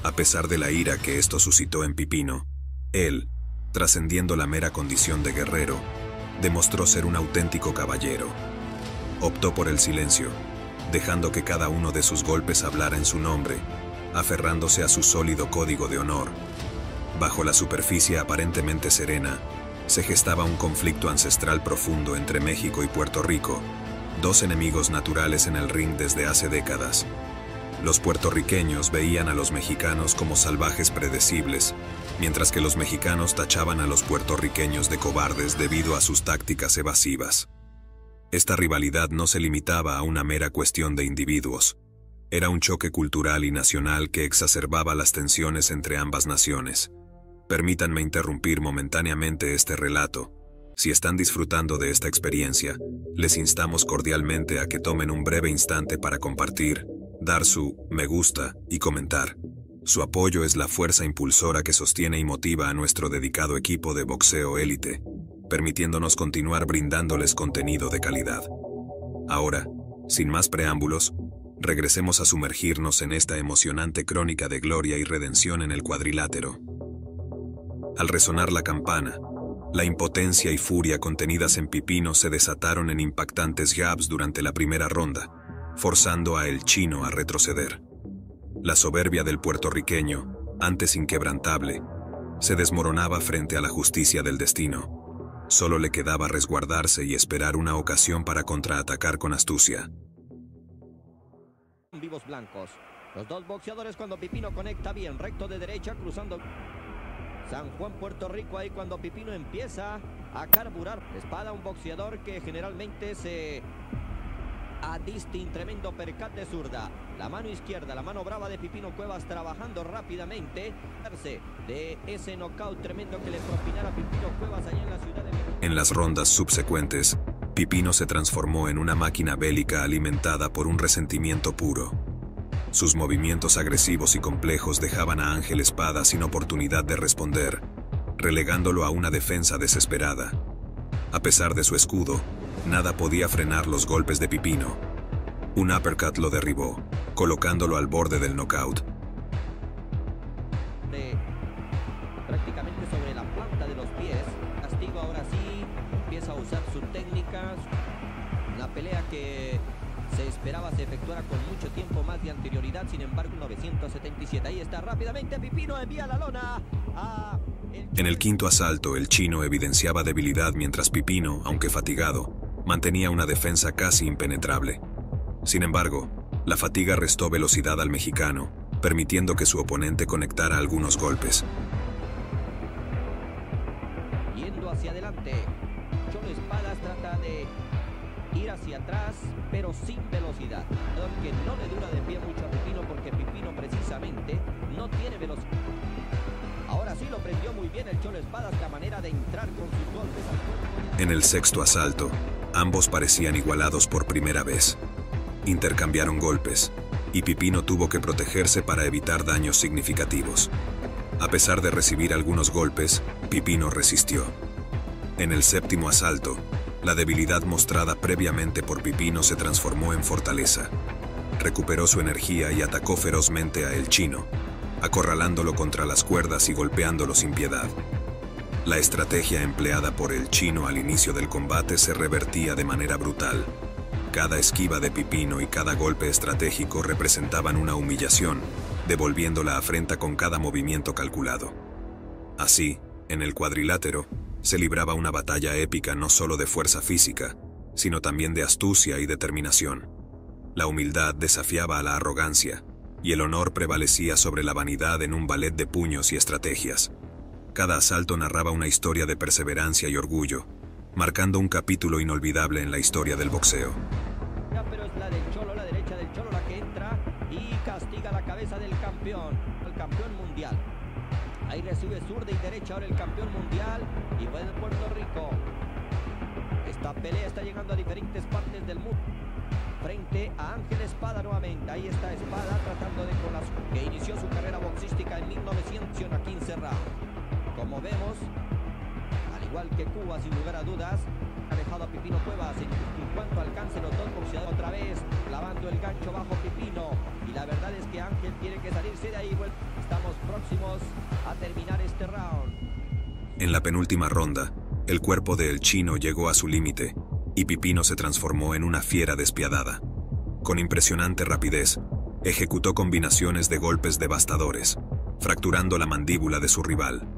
A pesar de la ira que esto suscitó en Pipino, él, trascendiendo la mera condición de guerrero, demostró ser un auténtico caballero. Optó por el silencio, dejando que cada uno de sus golpes hablara en su nombre, aferrándose a su sólido código de honor. Bajo la superficie aparentemente serena, se gestaba un conflicto ancestral profundo entre México y Puerto Rico, dos enemigos naturales en el ring desde hace décadas. Los puertorriqueños veían a los mexicanos como salvajes predecibles, mientras que los mexicanos tachaban a los puertorriqueños de cobardes debido a sus tácticas evasivas. Esta rivalidad no se limitaba a una mera cuestión de individuos, era un choque cultural y nacional que exacerbaba las tensiones entre ambas naciones. Permítanme interrumpir momentáneamente este relato. Si están disfrutando de esta experiencia, les instamos cordialmente a que tomen un breve instante para compartir, dar su me gusta y comentar. Su apoyo es la fuerza impulsora que sostiene y motiva a nuestro dedicado equipo de boxeo élite, permitiéndonos continuar brindándoles contenido de calidad. Ahora, sin más preámbulos, regresemos a sumergirnos en esta emocionante crónica de gloria y redención en el cuadrilátero. Al resonar la campana, la impotencia y furia contenidas en Pipino se desataron en impactantes jabs durante la primera ronda, forzando a el chino a retroceder. La soberbia del puertorriqueño, antes inquebrantable, se desmoronaba frente a la justicia del destino. Solo le quedaba resguardarse y esperar una ocasión para contraatacar con astucia vivos blancos. Los dos boxeadores cuando Pipino conecta bien, recto de derecha, cruzando San Juan, Puerto Rico, ahí cuando Pipino empieza a carburar. Espada, un boxeador que generalmente se a distin, tremendo percate zurda. La mano izquierda, la mano brava de Pipino Cuevas trabajando rápidamente. De ese knockout tremendo que le propinara Pipino Cuevas allá en la ciudad de En las rondas subsecuentes, Pipino se transformó en una máquina bélica alimentada por un resentimiento puro. Sus movimientos agresivos y complejos dejaban a Ángel Espada sin oportunidad de responder, relegándolo a una defensa desesperada. A pesar de su escudo, nada podía frenar los golpes de Pipino. Un uppercut lo derribó, colocándolo al borde del knockout. prácticamente sobre la planta de los pies. Castigo ahora sí, empieza a usar su técnica. La pelea que se esperaba se efectuara con mucho tiempo más de anterioridad, sin embargo 977. Ahí está rápidamente Pipino envía la lona a... En el quinto asalto, el chino evidenciaba debilidad mientras Pipino, aunque fatigado, mantenía una defensa casi impenetrable. Sin embargo, la fatiga restó velocidad al mexicano, permitiendo que su oponente conectara algunos golpes. Yendo hacia adelante, Cholo Espadas trata de ir hacia atrás, pero sin velocidad. Aunque no le dura de pie mucho a Pipino porque Pipino precisamente no tiene velocidad. Ahora sí lo prendió muy bien el Cholo Espadas, la manera de entrar con sus golpes. En el sexto asalto, ambos parecían igualados por primera vez. Intercambiaron golpes, y Pipino tuvo que protegerse para evitar daños significativos. A pesar de recibir algunos golpes, Pipino resistió. En el séptimo asalto, la debilidad mostrada previamente por Pipino se transformó en fortaleza. Recuperó su energía y atacó ferozmente a El Chino, acorralándolo contra las cuerdas y golpeándolo sin piedad. La estrategia empleada por el chino al inicio del combate se revertía de manera brutal. Cada esquiva de Pipino y cada golpe estratégico representaban una humillación, devolviendo la afrenta con cada movimiento calculado. Así, en el cuadrilátero, se libraba una batalla épica no solo de fuerza física, sino también de astucia y determinación. La humildad desafiaba a la arrogancia, y el honor prevalecía sobre la vanidad en un ballet de puños y estrategias. Cada asalto narraba una historia de perseverancia y orgullo, marcando un capítulo inolvidable en la historia del boxeo. Pero es la la derecha del Cholo la que entra y castiga la cabeza del campeón, el campeón mundial. Ahí recibe zurda y derecha ahora el campeón mundial y fue de Puerto Rico. Esta pelea está llegando a diferentes partes del mundo. Frente a Ángel Espada nuevamente. Ahí está Espada tratando de con las que inició su carrera boxística en 1900 aquí en Cerrado. Como vemos, al igual que Cuba, sin lugar a dudas, ha dejado a Pipino Cuevas en, en cuanto alcance los dos boxeadores otra vez, clavando el gancho bajo Pipino. Y la verdad es que Ángel tiene que salirse de ahí. Bueno, estamos próximos a terminar este round. En la penúltima ronda, el cuerpo del chino llegó a su límite y Pipino se transformó en una fiera despiadada. Con impresionante rapidez, ejecutó combinaciones de golpes devastadores, fracturando la mandíbula de su rival.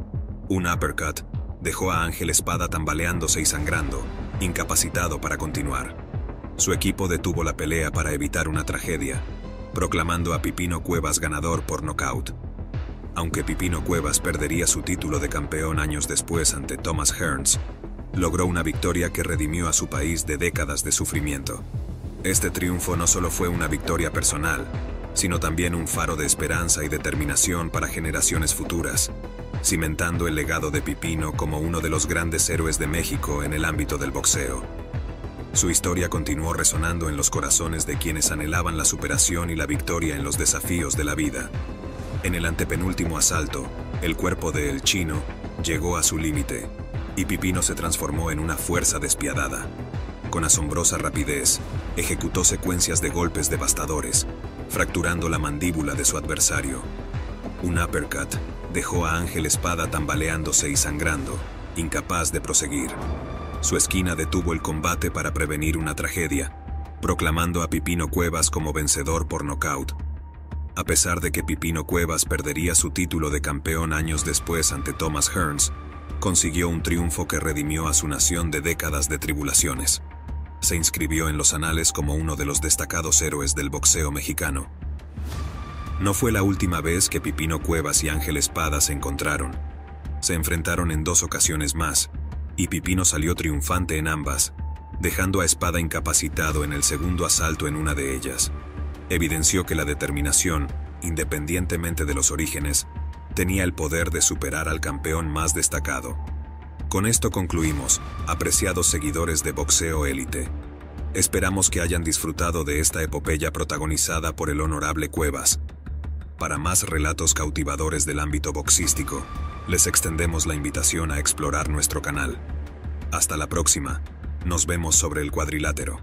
Un uppercut dejó a Ángel Espada tambaleándose y sangrando, incapacitado para continuar. Su equipo detuvo la pelea para evitar una tragedia, proclamando a Pipino Cuevas ganador por nocaut. Aunque Pipino Cuevas perdería su título de campeón años después ante Thomas Hearns, logró una victoria que redimió a su país de décadas de sufrimiento. Este triunfo no solo fue una victoria personal, sino también un faro de esperanza y determinación para generaciones futuras, cimentando el legado de Pipino como uno de los grandes héroes de México en el ámbito del boxeo. Su historia continuó resonando en los corazones de quienes anhelaban la superación y la victoria en los desafíos de la vida. En el antepenúltimo asalto, el cuerpo de El Chino llegó a su límite, y Pipino se transformó en una fuerza despiadada. Con asombrosa rapidez, ejecutó secuencias de golpes devastadores, fracturando la mandíbula de su adversario. Un uppercut dejó a Ángel Espada tambaleándose y sangrando, incapaz de proseguir. Su esquina detuvo el combate para prevenir una tragedia, proclamando a Pipino Cuevas como vencedor por nocaut. A pesar de que Pipino Cuevas perdería su título de campeón años después ante Thomas Hearns, consiguió un triunfo que redimió a su nación de décadas de tribulaciones. Se inscribió en los anales como uno de los destacados héroes del boxeo mexicano. No fue la última vez que Pipino Cuevas y Ángel Espada se encontraron. Se enfrentaron en dos ocasiones más, y Pipino salió triunfante en ambas, dejando a Espada incapacitado en el segundo asalto en una de ellas. Evidenció que la determinación, independientemente de los orígenes, tenía el poder de superar al campeón más destacado. Con esto concluimos, apreciados seguidores de boxeo élite. Esperamos que hayan disfrutado de esta epopeya protagonizada por el honorable Cuevas. Para más relatos cautivadores del ámbito boxístico, les extendemos la invitación a explorar nuestro canal. Hasta la próxima, nos vemos sobre el cuadrilátero.